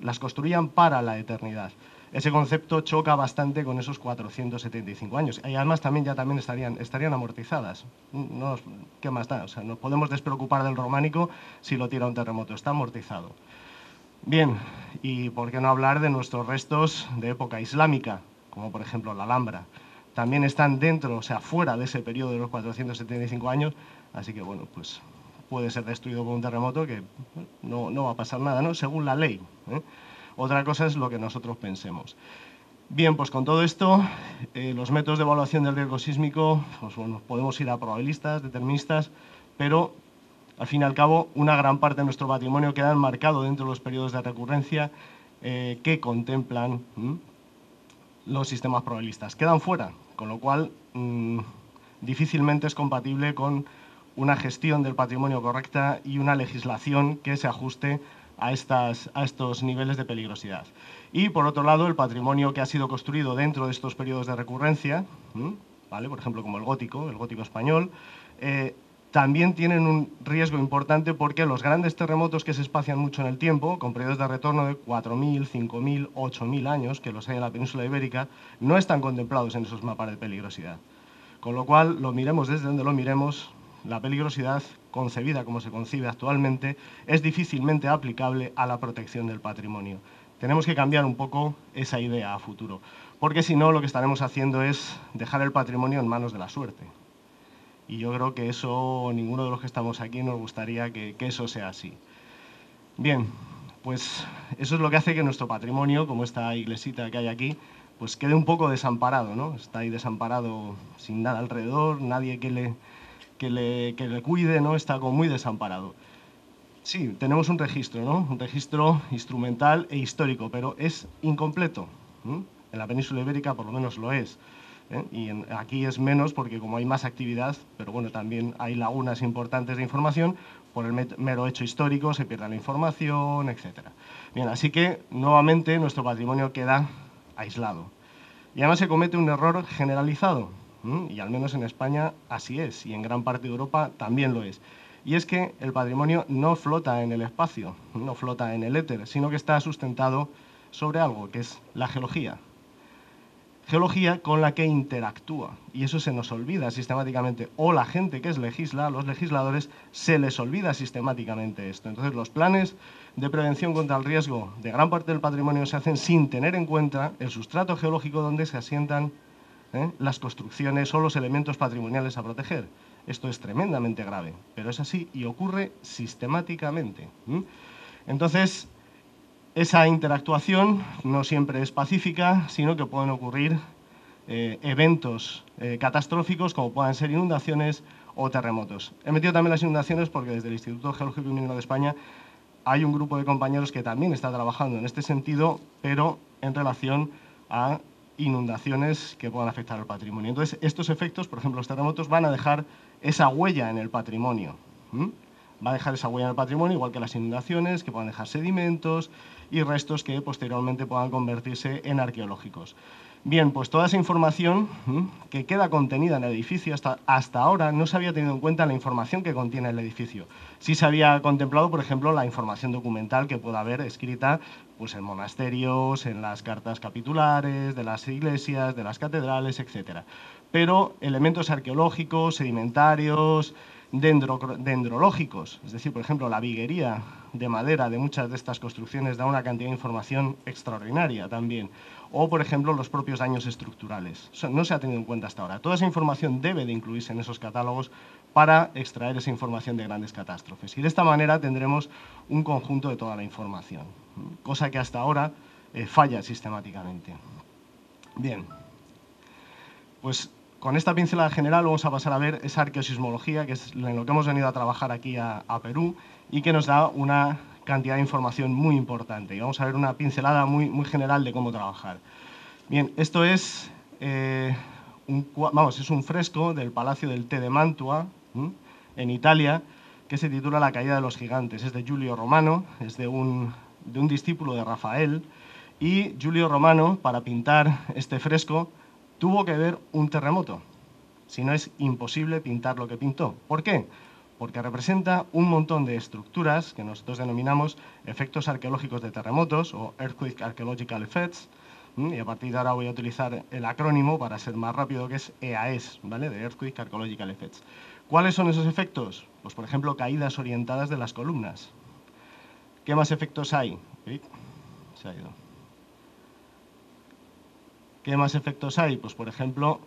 Las construían para la eternidad ese concepto choca bastante con esos 475 años. Y además también ya también estarían, estarían amortizadas. No, ¿Qué más da? O sea, nos podemos despreocupar del románico si lo tira un terremoto. Está amortizado. Bien, y por qué no hablar de nuestros restos de época islámica, como por ejemplo la Alhambra. También están dentro, o sea, fuera de ese periodo de los 475 años, así que bueno, pues puede ser destruido por un terremoto que no, no va a pasar nada, ¿no? Según la ley. ¿eh? Otra cosa es lo que nosotros pensemos. Bien, pues con todo esto, eh, los métodos de evaluación del riesgo sísmico, pues bueno, podemos ir a probabilistas, deterministas, pero al fin y al cabo una gran parte de nuestro patrimonio queda enmarcado dentro de los periodos de recurrencia eh, que contemplan los sistemas probabilistas. Quedan fuera, con lo cual mmm, difícilmente es compatible con una gestión del patrimonio correcta y una legislación que se ajuste a, estas, a estos niveles de peligrosidad. Y por otro lado, el patrimonio que ha sido construido dentro de estos periodos de recurrencia, ¿vale? por ejemplo como el gótico, el gótico español, eh, también tienen un riesgo importante porque los grandes terremotos que se espacian mucho en el tiempo, con periodos de retorno de 4.000, 5.000, 8.000 años, que los hay en la península ibérica, no están contemplados en esos mapas de peligrosidad. Con lo cual, lo miremos desde donde lo miremos, la peligrosidad concebida como se concibe actualmente es difícilmente aplicable a la protección del patrimonio. Tenemos que cambiar un poco esa idea a futuro, porque si no lo que estaremos haciendo es dejar el patrimonio en manos de la suerte. Y yo creo que eso, ninguno de los que estamos aquí nos gustaría que, que eso sea así. Bien, pues eso es lo que hace que nuestro patrimonio, como esta iglesita que hay aquí, pues quede un poco desamparado, ¿no? Está ahí desamparado sin nada alrededor, nadie que le, que le, cuide, ¿no? Está como muy desamparado. Sí, tenemos un registro, ¿no? Un registro instrumental e histórico, pero es incompleto. En la península ibérica por lo menos lo es. ¿eh? Y aquí es menos porque como hay más actividad, pero bueno, también hay lagunas importantes de información, por el mero hecho histórico se pierde la información, etc. Bien, así que nuevamente nuestro patrimonio queda aislado. Y además se comete un error generalizado, y al menos en España así es, y en gran parte de Europa también lo es. Y es que el patrimonio no flota en el espacio, no flota en el éter, sino que está sustentado sobre algo, que es la geología. Geología con la que interactúa, y eso se nos olvida sistemáticamente, o la gente que es legisla, los legisladores, se les olvida sistemáticamente esto. Entonces los planes de prevención contra el riesgo de gran parte del patrimonio se hacen sin tener en cuenta el sustrato geológico donde se asientan ¿eh? las construcciones o los elementos patrimoniales a proteger. Esto es tremendamente grave, pero es así y ocurre sistemáticamente. Entonces, esa interactuación no siempre es pacífica, sino que pueden ocurrir eh, eventos eh, catastróficos como puedan ser inundaciones o terremotos. He metido también las inundaciones porque desde el Instituto Geológico y Minero de España hay un grupo de compañeros que también está trabajando en este sentido, pero en relación a inundaciones que puedan afectar al patrimonio. Entonces, estos efectos, por ejemplo, los terremotos, van a dejar esa huella en el patrimonio. Va a dejar esa huella en el patrimonio, igual que las inundaciones, que puedan dejar sedimentos y restos que posteriormente puedan convertirse en arqueológicos. Bien, pues toda esa información que queda contenida en el edificio hasta, hasta ahora no se había tenido en cuenta la información que contiene el edificio. Sí se había contemplado, por ejemplo, la información documental que pueda haber escrita pues, en monasterios, en las cartas capitulares, de las iglesias, de las catedrales, etc. Pero elementos arqueológicos, sedimentarios, dendrológicos, es decir, por ejemplo, la viguería de madera de muchas de estas construcciones da una cantidad de información extraordinaria también, o por ejemplo los propios daños estructurales. No se ha tenido en cuenta hasta ahora. Toda esa información debe de incluirse en esos catálogos para extraer esa información de grandes catástrofes. Y de esta manera tendremos un conjunto de toda la información, cosa que hasta ahora eh, falla sistemáticamente. Bien, pues con esta pincelada general vamos a pasar a ver esa arqueosismología, que es en lo que hemos venido a trabajar aquí a, Perú y que nos da una cantidad de información muy importante. Y vamos a ver una pincelada muy, muy general de cómo trabajar. Bien, esto es, eh, un, vamos, es un fresco del Palacio del Té de Mantua, en Italia, que se titula La caída de los gigantes. Es de Giulio Romano, es de un, de un discípulo de Rafael, y Giulio Romano, para pintar este fresco, tuvo que ver un terremoto. Si no es imposible pintar lo que pintó. ¿Por qué? Porque representa un montón de estructuras que nosotros denominamos efectos arqueológicos de terremotos o Earthquake Archaeological Effects. Y a partir de ahora voy a utilizar el acrónimo para ser más rápido, que es EAS, ¿vale? De Earthquake Archaeological Effects. ¿Cuáles son esos efectos? Pues, por ejemplo, caídas orientadas de las columnas. ¿Qué más efectos hay? Se ha ido. ¿Qué más efectos hay? Pues por ejemplo,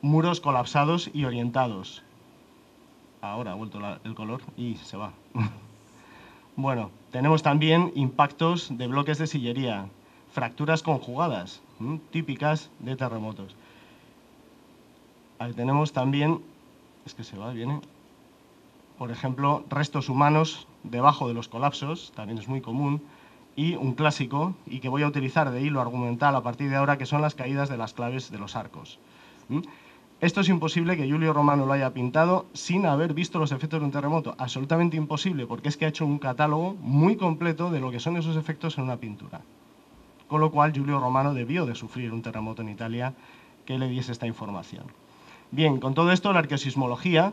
muros colapsados y orientados. Ahora ha vuelto el color y se va. bueno, tenemos también impactos de bloques de sillería, fracturas conjugadas, típicas de terremotos. Ahí tenemos también, es que se va, viene, por ejemplo, restos humanos debajo de los colapsos, también es muy común, y un clásico, y que voy a utilizar de hilo argumental a partir de ahora, que son las caídas de las claves de los arcos. Esto es imposible que Julio Romano lo haya pintado sin haber visto los efectos de un terremoto. Absolutamente imposible, porque es que ha hecho un catálogo muy completo de lo que son esos efectos en una pintura. Con lo cual, Julio Romano debió de sufrir un terremoto en Italia que le diese esta información. Bien, con todo esto, la arqueosismología,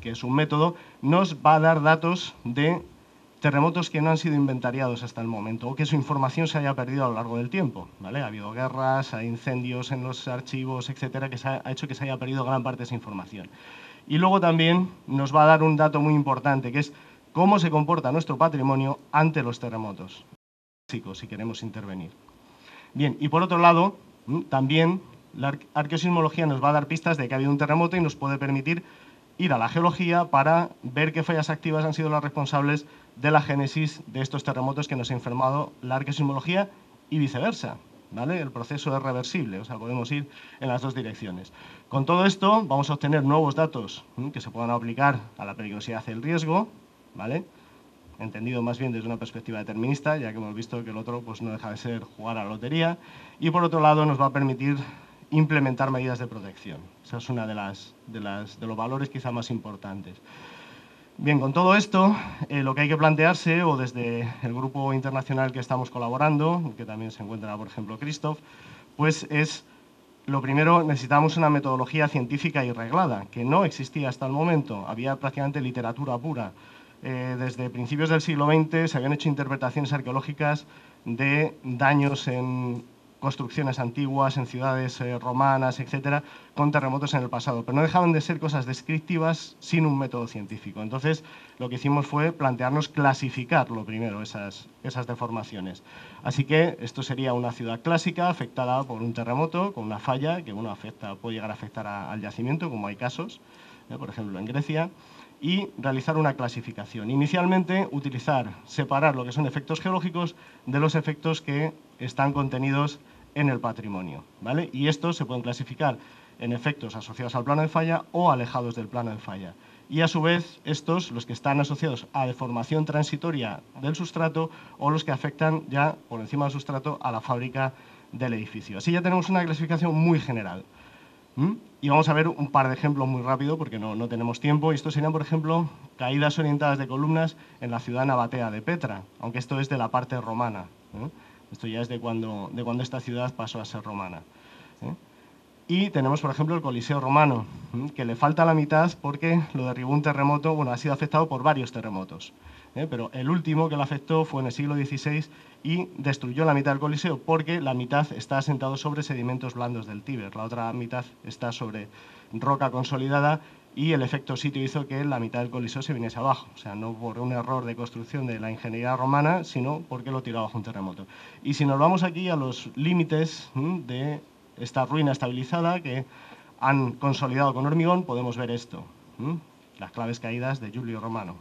que es un método, nos va a dar datos de terremotos que no han sido inventariados hasta el momento o que su información se haya perdido a lo largo del tiempo. ¿vale? Ha habido guerras, hay incendios en los archivos, etcétera, que ha, hecho que se haya perdido gran parte de esa información. Y luego también nos va a dar un dato muy importante, que es cómo se comporta nuestro patrimonio ante los terremotos, si queremos intervenir. Bien, y por otro lado, también la arqueosismología nos va a dar pistas de que ha habido un terremoto y nos puede permitir ir a la geología para ver qué fallas activas han sido las responsables de la génesis de estos terremotos que nos ha enfermado la arqueosismología y viceversa. ¿vale? El proceso es reversible, o sea, podemos ir en las dos direcciones. Con todo esto vamos a obtener nuevos datos que se puedan aplicar a la peligrosidad y el riesgo, ¿vale? entendido más bien desde una perspectiva determinista, ya que hemos visto que el otro pues, no deja de ser jugar a la lotería, y por otro lado nos va a permitir implementar medidas de protección. Esa es una de, las, de, los valores quizá más importantes. Bien, con todo esto, eh, lo que hay que plantearse, o desde el grupo internacional que estamos colaborando, que también se encuentra, por ejemplo, Christoph, pues es, lo primero, necesitamos una metodología científica y reglada, que no existía hasta el momento. Había prácticamente literatura pura. Eh, desde principios del siglo XX se habían hecho interpretaciones arqueológicas de daños en, construcciones antiguas en ciudades eh, romanas, etcétera, con terremotos en el pasado. Pero no dejaban de ser cosas descriptivas sin un método científico. Entonces, lo que hicimos fue plantearnos clasificar lo primero esas, esas deformaciones. Así que esto sería una ciudad clásica afectada por un terremoto con una falla que bueno, afecta, puede llegar a afectar al yacimiento, como hay casos, ¿eh? por ejemplo en Grecia y realizar una clasificación. Inicialmente, utilizar, separar lo que son efectos geológicos de los efectos que están contenidos en el patrimonio. ¿vale? Y estos se pueden clasificar en efectos asociados al plano de falla o alejados del plano de falla. Y a su vez, estos, los que están asociados a deformación transitoria del sustrato o los que afectan ya por encima del sustrato a la fábrica del edificio. Así ya tenemos una clasificación muy general. Y vamos a ver un par de ejemplos muy rápido porque no, no tenemos tiempo. Estos serían, por ejemplo, caídas orientadas de columnas en la ciudad nabatea de Petra, aunque esto es de la parte romana. Esto ya es de cuando, de cuando esta ciudad pasó a ser romana. ¿eh? Y tenemos, por ejemplo, el Coliseo romano, que le falta la mitad porque lo derribó un terremoto, bueno, ha sido afectado por varios terremotos. ¿eh? Pero el último que lo afectó fue en el siglo XVI y destruyó la mitad del Coliseo porque la mitad está asentado sobre sedimentos blandos del Tíber, la otra mitad está sobre roca consolidada y el efecto sitio hizo que la mitad del Coliseo se viniese abajo. O sea, no por un error de construcción de la ingeniería romana, sino porque lo tiró abajo un terremoto. Y si nos vamos aquí a los límites de esta ruina estabilizada que han consolidado con hormigón, podemos ver esto. Las claves caídas de Julio Romano.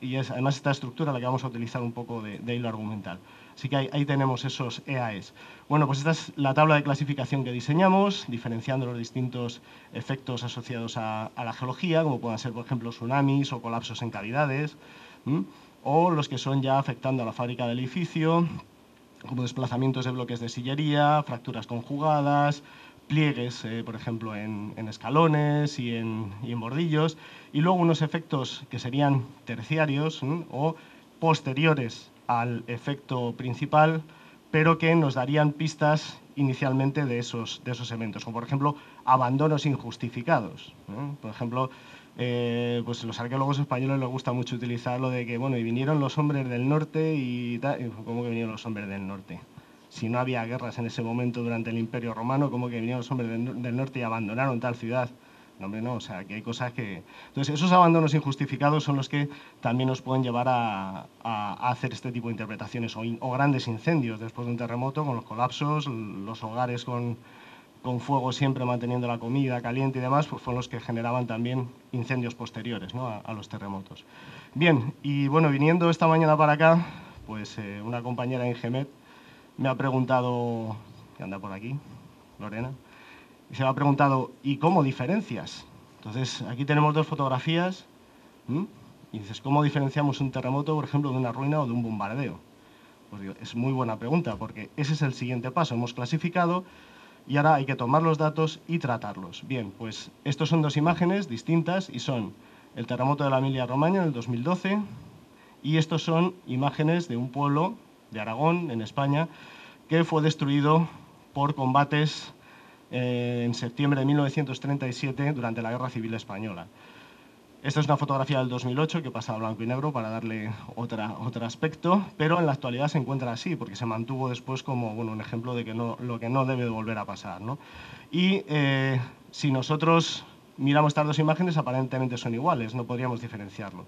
y es además esta estructura la que vamos a utilizar un poco de, hilo argumental. Así que ahí, tenemos esos EAEs. Bueno, pues esta es la tabla de clasificación que diseñamos, diferenciando los distintos efectos asociados a, la geología, como puedan ser, por ejemplo, tsunamis o colapsos en cavidades, o los que son ya afectando a la fábrica del edificio, como desplazamientos de bloques de sillería, fracturas conjugadas, pliegues, eh, por ejemplo, en, escalones y en, bordillos, y luego unos efectos que serían terciarios o posteriores al efecto principal, pero que nos darían pistas inicialmente de esos, de esos eventos, como por ejemplo abandonos injustificados. Por ejemplo, eh, pues los arqueólogos españoles les gusta mucho utilizar lo de que, bueno, y vinieron los hombres del norte y ¿cómo que vinieron los hombres del norte? Si no había guerras en ese momento durante el Imperio Romano, ¿cómo que vinieron los hombres del, norte y abandonaron tal ciudad? No, hombre, no, o sea, que hay cosas que... Entonces, esos abandonos injustificados son los que también nos pueden llevar a, hacer este tipo de interpretaciones, o grandes incendios después de un terremoto, con los colapsos, los hogares con, con fuego siempre manteniendo la comida caliente y demás, pues fueron los que generaban también incendios posteriores ¿no? a, los terremotos. Bien, y bueno, viniendo esta mañana para acá, pues eh, una compañera en GEMET me ha preguntado, que anda por aquí, Lorena, y se me ha preguntado, ¿y cómo diferencias? Entonces, aquí tenemos dos fotografías, y dices, ¿cómo diferenciamos un terremoto, por ejemplo, de una ruina o de un bombardeo? Pues digo, es muy buena pregunta, porque ese es el siguiente paso. Hemos clasificado y ahora hay que tomar los datos y tratarlos. Bien, pues estos son dos imágenes distintas y son el terremoto de la Emilia Romagna en el 2012 y estos son imágenes de un pueblo de Aragón, en España, que fue destruido por combates eh, en septiembre de 1937 durante la Guerra Civil Española. Esta es una fotografía del 2008 que pasa a blanco y negro para darle otra, otro aspecto, pero en la actualidad se encuentra así, porque se mantuvo después como bueno, un ejemplo de que no, lo que no debe volver a pasar. ¿no? Y eh, si nosotros miramos estas dos imágenes, aparentemente son iguales, no podríamos diferenciarlo.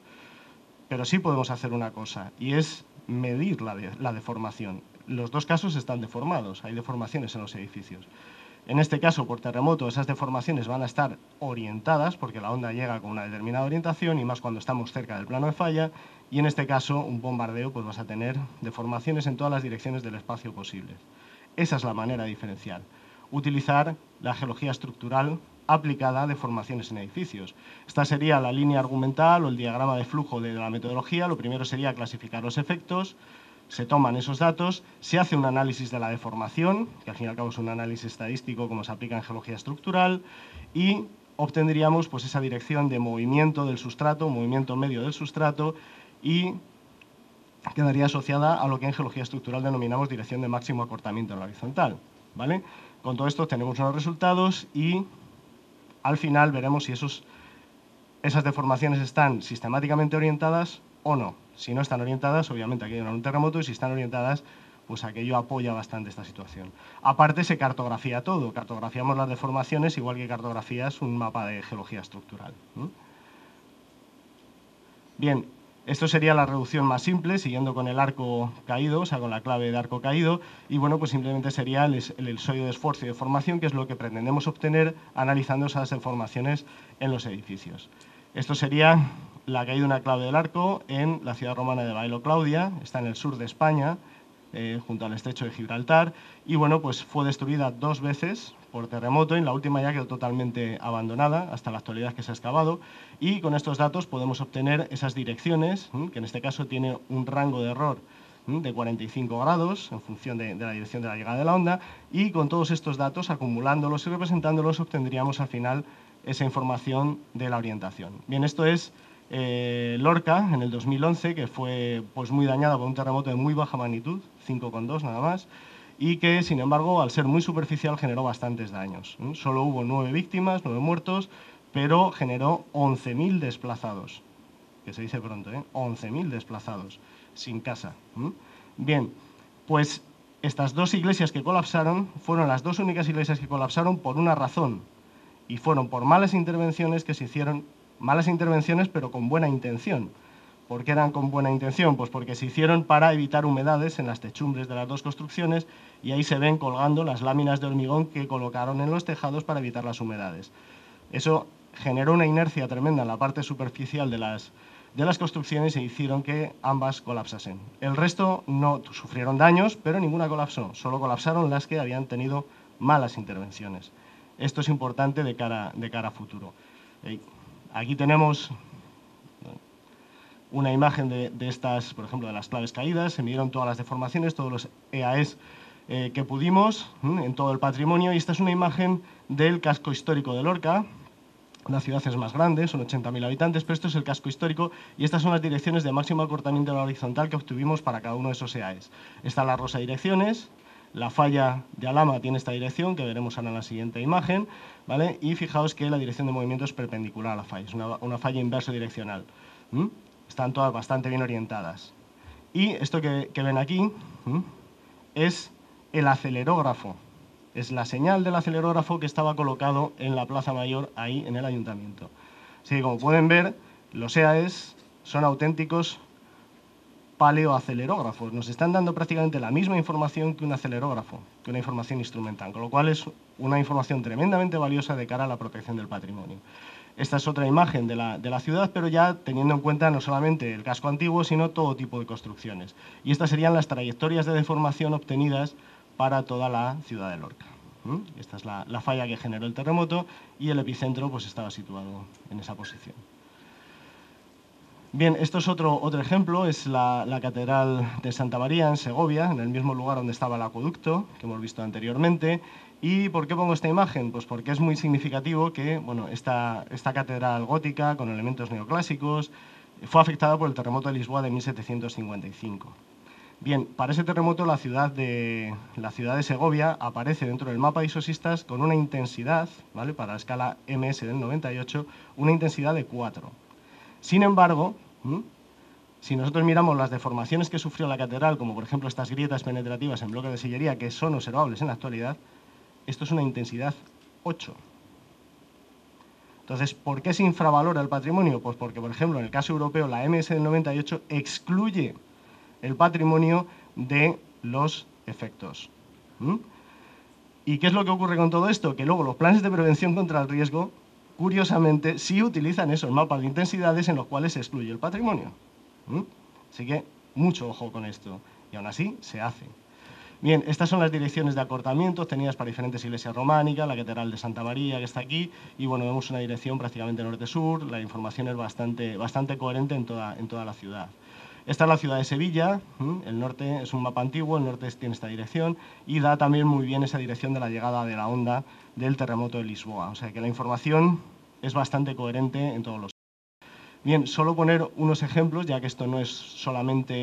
Pero sí podemos hacer una cosa, y es medir la, la deformación. Los dos casos están deformados, hay deformaciones en los edificios. En este caso, por terremoto, esas deformaciones van a estar orientadas, porque la onda llega con una determinada orientación, y más cuando estamos cerca del plano de falla, y en este caso, un bombardeo, pues vas a tener deformaciones en todas las direcciones del espacio posibles. Esa es la manera diferencial. Utilizar la geología estructural aplicada a deformaciones en edificios. Esta sería la línea argumental o el diagrama de flujo de la metodología. Lo primero sería clasificar los efectos, se toman esos datos, se hace un análisis de la deformación, que al fin y al cabo es un análisis estadístico como se aplica en geología estructural, y obtendríamos pues, esa dirección de movimiento del sustrato, movimiento medio del sustrato, y quedaría asociada a lo que en geología estructural denominamos dirección de máximo acortamiento en la horizontal. ¿vale? Con todo esto tenemos unos resultados y al final veremos si esos, esas deformaciones están sistemáticamente orientadas o no. Si no están orientadas, obviamente aquí hay un terremoto y si están orientadas, pues aquello apoya bastante esta situación. Aparte se cartografía todo, cartografiamos las deformaciones igual que cartografías un mapa de geología estructural. Bien, esto sería la reducción más simple, siguiendo con el arco caído, o sea, con la clave de arco caído, y bueno, pues simplemente sería el, el de esfuerzo y deformación, que es lo que pretendemos obtener analizando esas deformaciones en los edificios. Esto sería la caída de una clave del arco en la ciudad romana de Bailo Claudia, está en el sur de España, eh, junto al estrecho de Gibraltar, y bueno, pues fue destruida dos veces por terremoto, y la última ya quedó totalmente abandonada, hasta la actualidad que se ha excavado, y con estos datos podemos obtener esas direcciones, que en este caso tiene un rango de error de 45 grados en función de, de, la dirección de la llegada de la onda y con todos estos datos, acumulándolos y representándolos, obtendríamos al final esa información de la orientación. Bien, esto es eh, Lorca en el 2011, que fue pues, muy dañada por un terremoto de muy baja magnitud, 5,2 nada más, y que, sin embargo, al ser muy superficial, generó bastantes daños. Solo hubo nueve víctimas, nueve muertos, pero generó 11.000 desplazados, que se dice pronto, ¿eh? 11.000 desplazados, sin casa. Bien, pues estas dos iglesias que colapsaron fueron las dos únicas iglesias que colapsaron por una razón, y fueron por malas intervenciones que se hicieron malas intervenciones, pero con buena intención. ¿Por qué eran con buena intención? Pues porque se hicieron para evitar humedades en las techumbres de las dos construcciones y ahí se ven colgando las láminas de hormigón que colocaron en los tejados para evitar las humedades. Eso generó una inercia tremenda en la parte superficial de las, de las construcciones e hicieron que ambas colapsasen. El resto no sufrieron daños, pero ninguna colapsó. Solo colapsaron las que habían tenido malas intervenciones. Esto es importante de cara, de cara a futuro. Aquí tenemos una imagen de, estas, por ejemplo, de las claves caídas, se midieron todas las deformaciones, todos los EAEs eh, que pudimos en todo el patrimonio y esta es una imagen del casco histórico de Lorca. La ciudad es más grande, son 80.000 habitantes, pero esto es el casco histórico y estas son las direcciones de máximo acortamiento horizontal que obtuvimos para cada uno de esos EAEs. Está la rosa direcciones, la falla de Alama tiene esta dirección, que veremos ahora en la siguiente imagen, ¿vale? y fijaos que la dirección de movimiento es perpendicular a la falla, es una, falla inverso direccional. Están todas bastante bien orientadas. Y esto que, ven aquí es el acelerógrafo, es la señal del acelerógrafo que estaba colocado en la Plaza Mayor, ahí en el Ayuntamiento. Así que como pueden ver, los EAES son auténticos paleoacelerógrafos. Nos están dando prácticamente la misma información que un acelerógrafo, que una información instrumental, con lo cual es una información tremendamente valiosa de cara a la protección del patrimonio. Esta es otra imagen de la, de la, ciudad, pero ya teniendo en cuenta no solamente el casco antiguo, sino todo tipo de construcciones. Y estas serían las trayectorias de deformación obtenidas para toda la ciudad de Lorca. Esta es la, la, falla que generó el terremoto y el epicentro pues, estaba situado en esa posición. Bien, esto es otro, otro ejemplo, es la, Catedral de Santa María en Segovia, en el mismo lugar donde estaba el acueducto que hemos visto anteriormente. ¿Y por qué pongo esta imagen? Pues porque es muy significativo que bueno, esta, esta catedral gótica, con elementos neoclásicos, fue afectada por el terremoto de Lisboa de 1755. Bien, para ese terremoto la ciudad de, la ciudad de Segovia aparece dentro del mapa de isosistas con una intensidad, ¿vale? para la escala MS del 98, una intensidad de 4. Sin embargo, si nosotros miramos las deformaciones que sufrió la catedral, como por ejemplo estas grietas penetrativas en bloques de sillería que son observables en la actualidad, esto es una intensidad 8. Entonces, ¿por qué se infravalora el patrimonio? Pues porque, por ejemplo, en el caso europeo, la MS del 98 excluye el patrimonio de los efectos. ¿Y qué es lo que ocurre con todo esto? Que luego los planes de prevención contra el riesgo curiosamente, sí utilizan esos mapas de intensidades en los cuales se excluye el patrimonio. Así que mucho ojo con esto. Y aún así se hace. Bien, estas son las direcciones de acortamiento obtenidas para diferentes iglesias románicas, la Catedral de Santa María que está aquí, y bueno, vemos una dirección prácticamente norte-sur, la información es bastante, bastante coherente en toda, en toda la ciudad. Esta es la ciudad de Sevilla, el norte es un mapa antiguo, el norte tiene esta dirección y da también muy bien esa dirección de la llegada de la onda del terremoto de Lisboa. O sea que la información es bastante coherente en todos los Bien, solo poner unos ejemplos, ya que esto no es solamente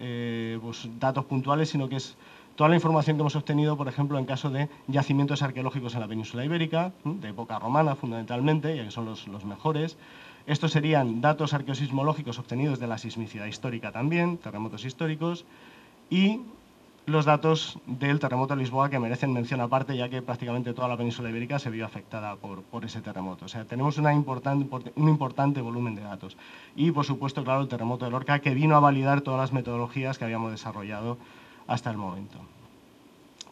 eh, pues, datos puntuales, sino que es toda la información que hemos obtenido, por ejemplo, en caso de yacimientos arqueológicos en la península ibérica, de época romana fundamentalmente, ya que son los, los mejores, estos serían datos arqueosismológicos obtenidos de la sismicidad histórica también, terremotos históricos, y los datos del terremoto de Lisboa que merecen mención aparte, ya que prácticamente toda la península ibérica se vio afectada por, por ese terremoto. O sea, tenemos una importante, un importante volumen de datos. Y, por supuesto, claro, el terremoto de Lorca, que vino a validar todas las metodologías que habíamos desarrollado hasta el momento.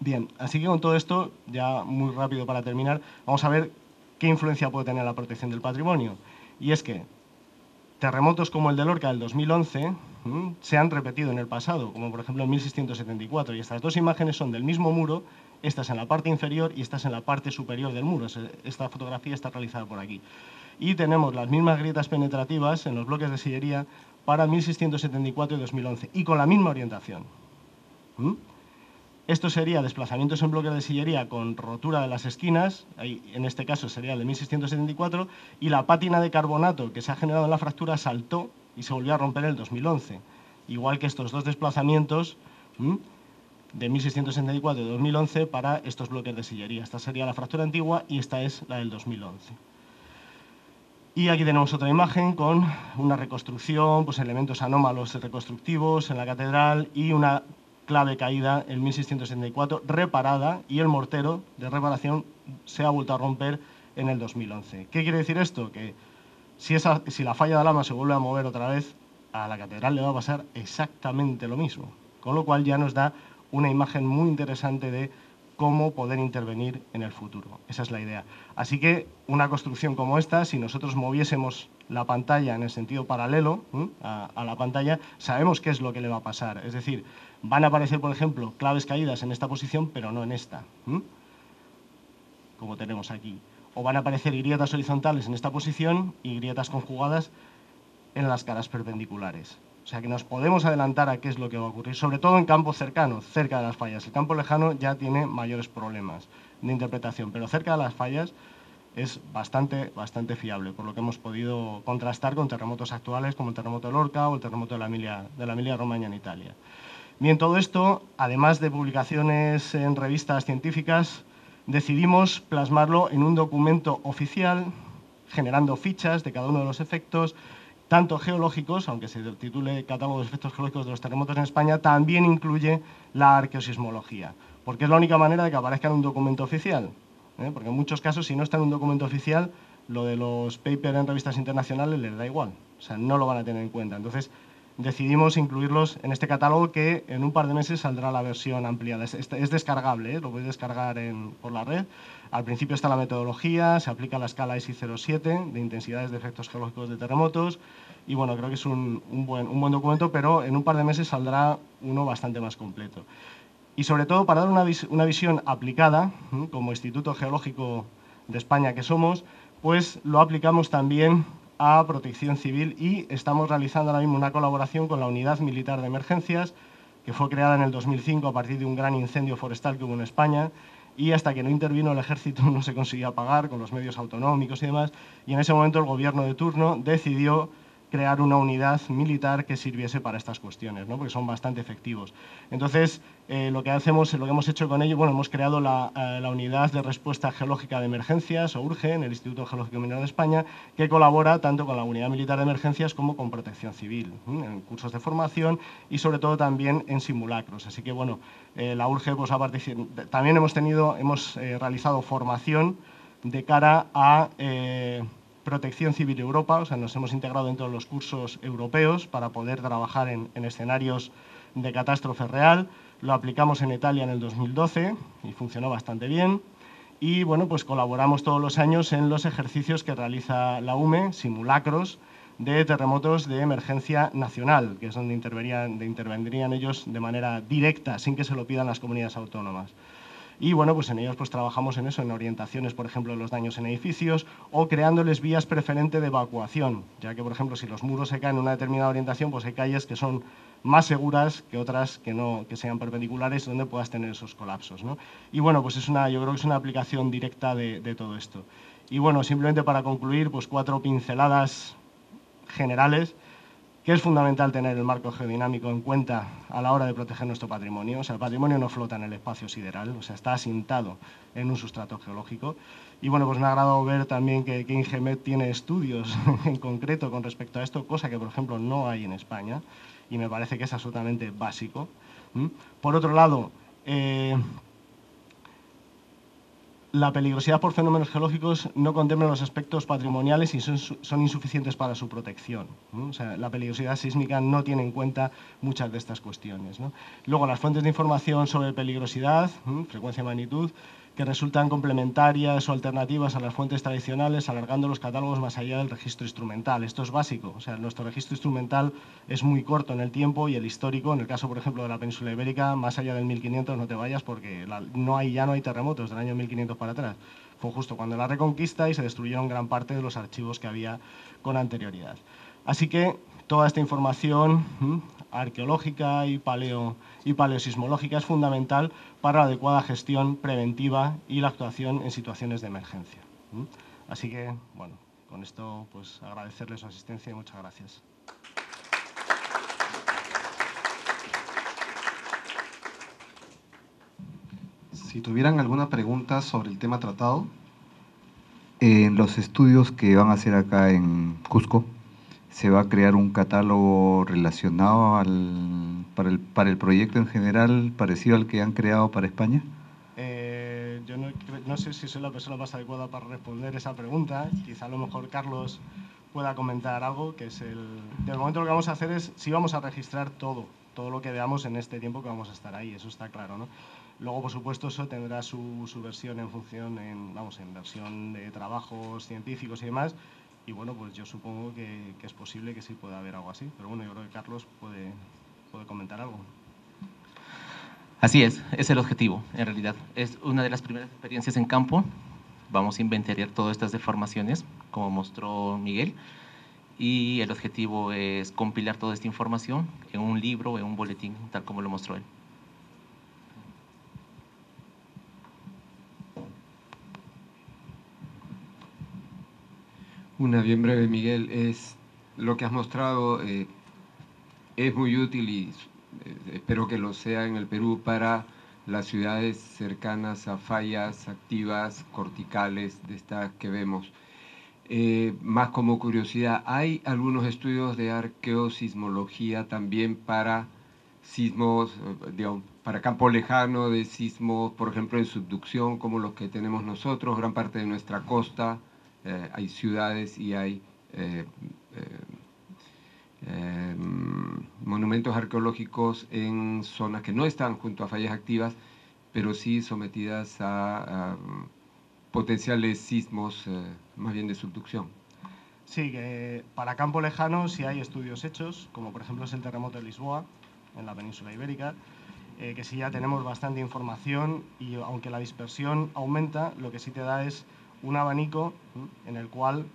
Bien, así que con todo esto, ya muy rápido para terminar, vamos a ver qué influencia puede tener la protección del patrimonio. Y es que terremotos como el de Lorca del 2011 se han repetido en el pasado, como por ejemplo en 1674. Y estas dos imágenes son del mismo muro, estas en la parte inferior y estas en la parte superior del muro. Esta fotografía está realizada por aquí. Y tenemos las mismas grietas penetrativas en los bloques de sillería para 1674 y 2011, y con la misma orientación. Esto sería desplazamientos en bloques de sillería con rotura de las esquinas, en este caso sería el de 1674, y la pátina de carbonato que se ha generado en la fractura saltó y se volvió a romper en el 2011. Igual que estos dos desplazamientos de 1664 y 2011 para estos bloques de sillería. Esta sería la fractura antigua y esta es la del 2011. Y aquí tenemos otra imagen con una reconstrucción, pues elementos anómalos reconstructivos en la catedral y una clave caída en 1674 reparada y el mortero de reparación se ha vuelto a romper en el 2011. ¿Qué quiere decir esto? Que si, esa, si la falla de alama se vuelve a mover otra vez, a la catedral le va a pasar exactamente lo mismo. Con lo cual ya nos da una imagen muy interesante de cómo poder intervenir en el futuro. Esa es la idea. Así que una construcción como esta, si nosotros moviésemos la pantalla en el sentido paralelo a, la pantalla, sabemos qué es lo que le va a pasar. Es decir, van a aparecer, por ejemplo, claves caídas en esta posición, pero no en esta, como tenemos aquí. O van a aparecer grietas horizontales en esta posición y grietas conjugadas en las caras perpendiculares. O sea que nos podemos adelantar a qué es lo que va a ocurrir, sobre todo en campos cercanos, cerca de las fallas. El campo lejano ya tiene mayores problemas de interpretación, pero cerca de las fallas es bastante, bastante fiable, por lo que hemos podido contrastar con terremotos actuales como el terremoto de Lorca o el terremoto de la Emilia, de en Italia. Bien, todo esto, además de publicaciones en revistas científicas, decidimos plasmarlo en un documento oficial, generando fichas de cada uno de los efectos, tanto geológicos, aunque se titule Catálogo de Efectos Geológicos de los Terremotos en España, también incluye la arqueosismología, porque es la única manera de que aparezca en un documento oficial. ¿eh? Porque en muchos casos, si no está en un documento oficial, lo de los papers en revistas internacionales les da igual, o sea, no lo van a tener en cuenta. Entonces, decidimos incluirlos en este catálogo que en un par de meses saldrá la versión ampliada. Es, descargable, ¿eh? lo podéis descargar por la red. Al principio está la metodología, se aplica la escala SI 07 de intensidades de efectos geológicos de terremotos y bueno, creo que es un, buen, documento, pero en un par de meses saldrá uno bastante más completo. Y sobre todo para dar una visión aplicada, como Instituto Geológico de España que somos, pues lo aplicamos también a protección civil y estamos realizando ahora mismo una colaboración con la Unidad Militar de Emergencias, que fue creada en el 2005 a partir de un gran incendio forestal que hubo en España y hasta que no intervino el ejército no se conseguía pagar con los medios autonómicos y demás. Y en ese momento el gobierno de turno decidió crear una unidad militar que sirviese para estas cuestiones, ¿no? porque son bastante efectivos. Entonces, eh, lo que hacemos, lo que hemos hecho con ello, bueno, hemos creado la, eh, la, unidad de respuesta geológica de emergencias, o URGE, en el Instituto Geológico Minero de España, que colabora tanto con la Unidad Militar de Emergencias como con Protección Civil, en cursos de formación y sobre todo también en simulacros. Así que, bueno, eh, la URGE pues, ha. También hemos tenido, hemos realizado formación de cara a Protección Civil Europa, o sea, nos hemos integrado dentro de los cursos europeos para poder trabajar en, escenarios de catástrofe real. Lo aplicamos en Italia en el 2012 y funcionó bastante bien. Y bueno, pues colaboramos todos los años en los ejercicios que realiza la UME, simulacros de terremotos de emergencia nacional, que es donde intervendrían ellos de manera directa, sin que se lo pidan las comunidades autónomas. Y bueno, pues en ellos pues trabajamos en eso, en orientaciones, por ejemplo, de los daños en edificios o creándoles vías preferentes de evacuación, ya que, por ejemplo, si los muros se caen en una determinada orientación, pues hay calles que son más seguras que otras que no que sean perpendiculares donde puedas tener esos colapsos. ¿no? Y bueno, pues es una, yo creo que es una aplicación directa de, de todo esto. Y bueno, simplemente para concluir, pues cuatro pinceladas generales que es fundamental tener el marco geodinámico en cuenta a la hora de proteger nuestro patrimonio. O sea, el patrimonio no flota en el espacio sideral, o sea, está asintado en un sustrato geológico. Y bueno, pues me ha agradado ver también que, que Ingemet tiene estudios en concreto con respecto a esto, cosa que, por ejemplo, no hay en España, y me parece que es absolutamente básico. Por otro lado, eh, la peligrosidad por fenómenos geológicos no contempla los aspectos patrimoniales y son, insuficientes para su protección. O sea, la peligrosidad sísmica no tiene en cuenta muchas de estas cuestiones. Luego, las fuentes de información sobre peligrosidad, frecuencia y magnitud, que resultan complementarias o alternativas a las fuentes tradicionales, alargando los catálogos más allá del registro instrumental. Esto es básico, o sea, nuestro registro instrumental es muy corto en el tiempo y el histórico, en el caso, por ejemplo, de la península ibérica, más allá del 1500 no te vayas porque no hay, ya no hay terremotos del año 1500 para atrás. Fue justo cuando la reconquista y se destruyeron gran parte de los archivos que había con anterioridad. Así que toda esta información arqueológica y, paleo, y paleosismológica es fundamental para la adecuada gestión preventiva y la actuación en situaciones de emergencia. Así que, bueno, con esto pues agradecerles su asistencia y muchas gracias. Si tuvieran alguna pregunta sobre el tema tratado. En los estudios que van a hacer acá en Cusco, ¿se va a crear un catálogo relacionado al, para, el, para el proyecto en general, parecido al que han creado para España? Eh, yo no, no, sé si soy la persona más adecuada para responder esa pregunta. Quizá a lo mejor Carlos pueda comentar algo, que es el... De momento lo que vamos a hacer es, sí vamos a registrar todo, todo lo que veamos en este tiempo que vamos a estar ahí, eso está claro, ¿no? Luego, por supuesto, eso tendrá su, su versión en función, en, vamos, en versión de trabajos científicos y demás. Y bueno, pues yo supongo que, es posible que sí pueda haber algo así. Pero bueno, yo creo que Carlos puede, puede comentar algo. Así es, es el objetivo, en realidad. Es una de las primeras experiencias en campo. Vamos a inventariar todas estas deformaciones, como mostró Miguel. Y el objetivo es compilar toda esta información en un libro, en un boletín, tal como lo mostró él. Una bien breve, Miguel, es lo que has mostrado eh, es muy útil y eh, espero que lo sea en el Perú para las ciudades cercanas a fallas activas corticales de estas que vemos. Eh, más como curiosidad, ¿hay algunos estudios de arqueosismología también para sismos, digamos, para campo lejano de sismos, por ejemplo, en subducción como los que tenemos nosotros, gran parte de nuestra costa? Eh, hay ciudades y hay eh, eh, monumentos arqueológicos en zonas que no están junto a fallas activas, pero sí sometidas a, potenciales sismos más bien de subducción. Sí, que para campo lejano sí hay estudios hechos, como por ejemplo es el terremoto de Lisboa, en la península ibérica, que sí ya tenemos bastante información y aunque la dispersión aumenta, lo que sí te da es un abanico en el cual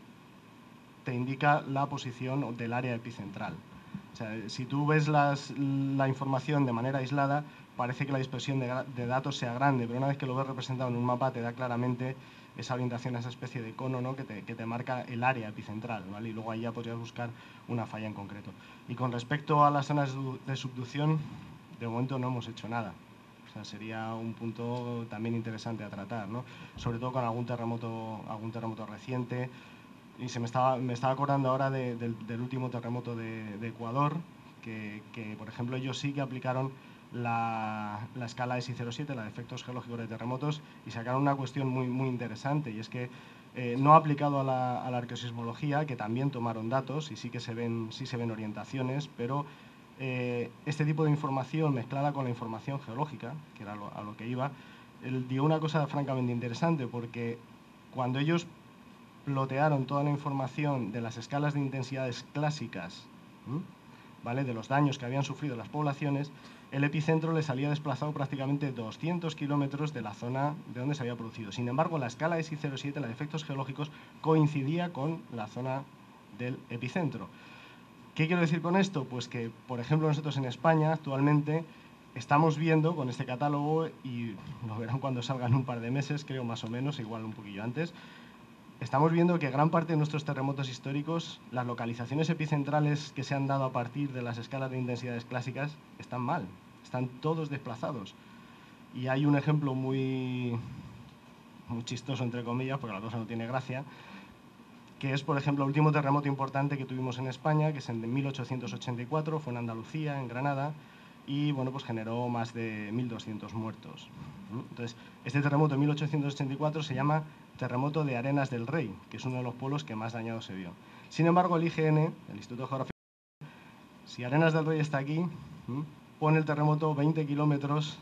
te indica la posición del área epicentral. O sea, si tú ves la información de manera aislada, parece que la dispersión de, datos sea grande, pero una vez que lo ves representado en un mapa te da claramente esa orientación, esa especie de cono ¿no? que, te, que, te, marca el área epicentral, ¿vale? y luego ahí ya podrías buscar una falla en concreto. Y con respecto a las zonas de subducción, de momento no hemos hecho nada. Sería un punto también interesante a tratar, ¿no? Sobre todo con algún terremoto, algún terremoto reciente. Y se me estaba, me estaba acordando ahora de, de, del último terremoto de, Ecuador, que, que, por ejemplo ellos sí que aplicaron la, la escala SI07, la de efectos geológicos de terremotos, y sacaron una cuestión muy, muy interesante, y es que eh, no aplicado a la, a la arqueosismología, que también tomaron datos y sí que se ven, sí se ven orientaciones, pero eh, este tipo de información mezclada con la información geológica, que era a lo que iba, dio una cosa francamente interesante, porque cuando ellos plotearon toda la información de las escalas de intensidades clásicas, ¿vale? de los daños que habían sufrido las poblaciones, el epicentro les había desplazado prácticamente 200 kilómetros de la zona de donde se había producido. Sin embargo, la escala SI07, la de efectos geológicos, coincidía con la zona del epicentro. ¿Qué quiero decir con esto? Pues que, por ejemplo, nosotros en España actualmente estamos viendo con este catálogo, y lo verán cuando salgan un par de meses, creo más o menos, igual un poquillo antes, estamos viendo que gran parte de nuestros terremotos históricos, las localizaciones epicentrales que se han dado a partir de las escalas de intensidades clásicas están mal, están todos desplazados. Y hay un ejemplo muy, muy chistoso, entre comillas, porque la cosa no tiene gracia, que es, por ejemplo, el último terremoto importante que tuvimos en España, que es en 1884, fue en Andalucía, en Granada, y bueno, pues generó más de 1.200 muertos. Entonces, este terremoto de 1884 se llama terremoto de Arenas del Rey, que es uno de los pueblos que más dañado se vio. Sin embargo, el IGN, el Instituto de si Arenas del Rey está aquí, pone el terremoto 20 kilómetros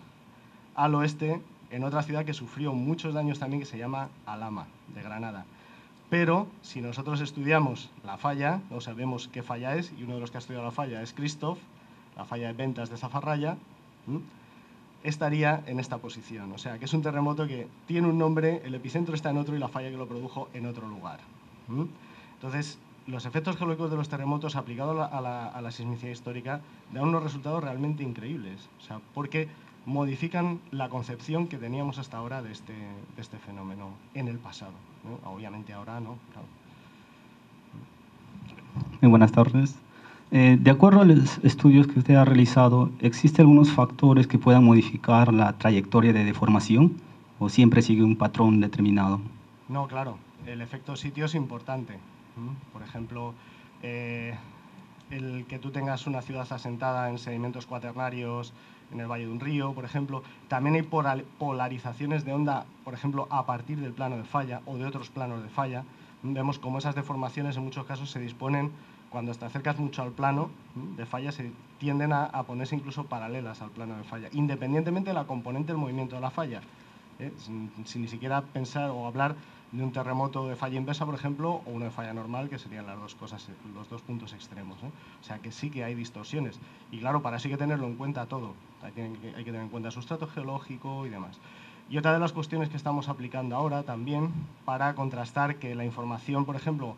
al oeste, en otra ciudad que sufrió muchos daños también, que se llama Alama, de Granada. Pero si nosotros estudiamos la falla, o sabemos qué falla es, y uno de los que ha estudiado la falla es Christoph, la falla de ventas de Zafarraya, estaría en esta posición. O sea, que es un terremoto que tiene un nombre, el epicentro está en otro y la falla que lo produjo en otro lugar. Entonces, los efectos geológicos de los terremotos aplicados a la, sismicidad histórica dan unos resultados realmente increíbles, o sea, porque modifican la concepción que teníamos hasta ahora de este, de este fenómeno en el pasado. Obviamente ahora no. Muy buenas tardes. Eh, de acuerdo a los estudios que usted ha realizado, ¿existen algunos factores que puedan modificar la trayectoria de deformación o siempre sigue un patrón determinado? No, claro. El efecto sitio es importante. Por ejemplo, eh, el que tú tengas una ciudad asentada en sedimentos cuaternarios en el valle de un río, por ejemplo. También hay polarizaciones de onda, por ejemplo, a partir del plano de falla o de otros planos de falla. Vemos cómo esas deformaciones en muchos casos se disponen cuando te acercas mucho al plano de falla, se tienden a, ponerse incluso paralelas al plano de falla, independientemente de la componente del movimiento de la falla. ¿Eh? sin, ni siquiera pensar o hablar de un terremoto de falla inversa, por ejemplo, o uno de falla normal, que serían las dos cosas, los dos puntos extremos. ¿eh? O sea que sí que hay distorsiones. Y claro, para eso hay que tenerlo en cuenta todo. Hay que, tener en cuenta el sustrato geológico y demás. Y otra de las cuestiones que estamos aplicando ahora también para contrastar que la información, por ejemplo,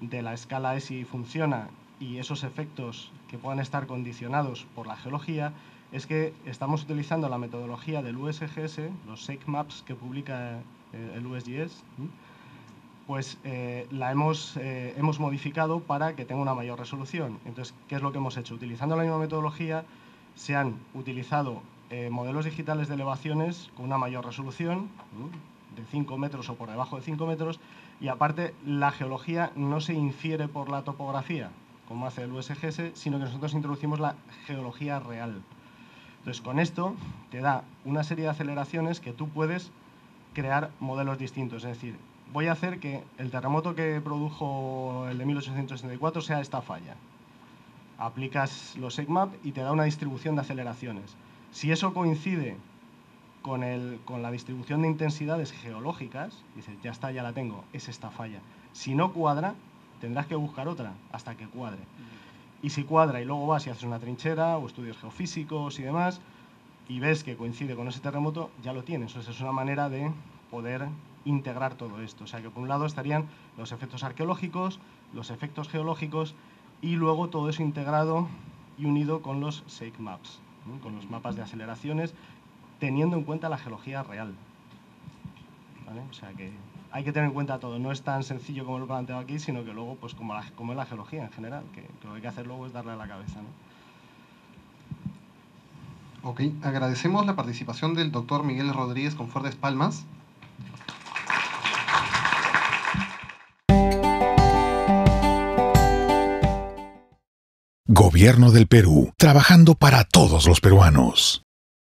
de la escala ESI funciona y esos efectos que puedan estar condicionados por la geología, es que estamos utilizando la metodología del USGS, los SEC Maps que publica eh, el USGS, pues eh, la hemos, eh, hemos modificado para que tenga una mayor resolución. Entonces, ¿qué es lo que hemos hecho? Utilizando la misma metodología, se han utilizado modelos digitales de elevaciones con una mayor resolución, de 5 metros o por debajo de 5 metros, y aparte la geología no se infiere por la topografía, como hace el USGS, sino que nosotros introducimos la geología real. Entonces, con esto te da una serie de aceleraciones que tú puedes crear modelos distintos. Es decir, voy a hacer que el terremoto que produjo el de 1864 sea esta falla. Aplicas los ECMAP y te da una distribución de aceleraciones. Si eso coincide con, el, con la distribución de intensidades geológicas, dices, ya está, ya la tengo, es esta falla. Si no cuadra, tendrás que buscar otra hasta que cuadre. Y si cuadra y luego vas y haces una trinchera o estudios geofísicos y demás, y ves que coincide con ese terremoto, ya lo tienes. O es una manera de poder integrar todo esto. O sea que por un lado estarían los efectos arqueológicos, los efectos geológicos y luego todo eso integrado y unido con los shake maps, con los mapas de aceleraciones, teniendo en cuenta la geología real. O sea que hay que tener en cuenta todo. No es tan sencillo como lo he planteado aquí, sino que luego, pues como, la, como es la geología en general, que, lo que hay que hacer luego es darle a la cabeza. Ok, agradecemos la participación del doctor Miguel Rodríguez con fuertes palmas. Gobierno del Perú, trabajando para todos los peruanos.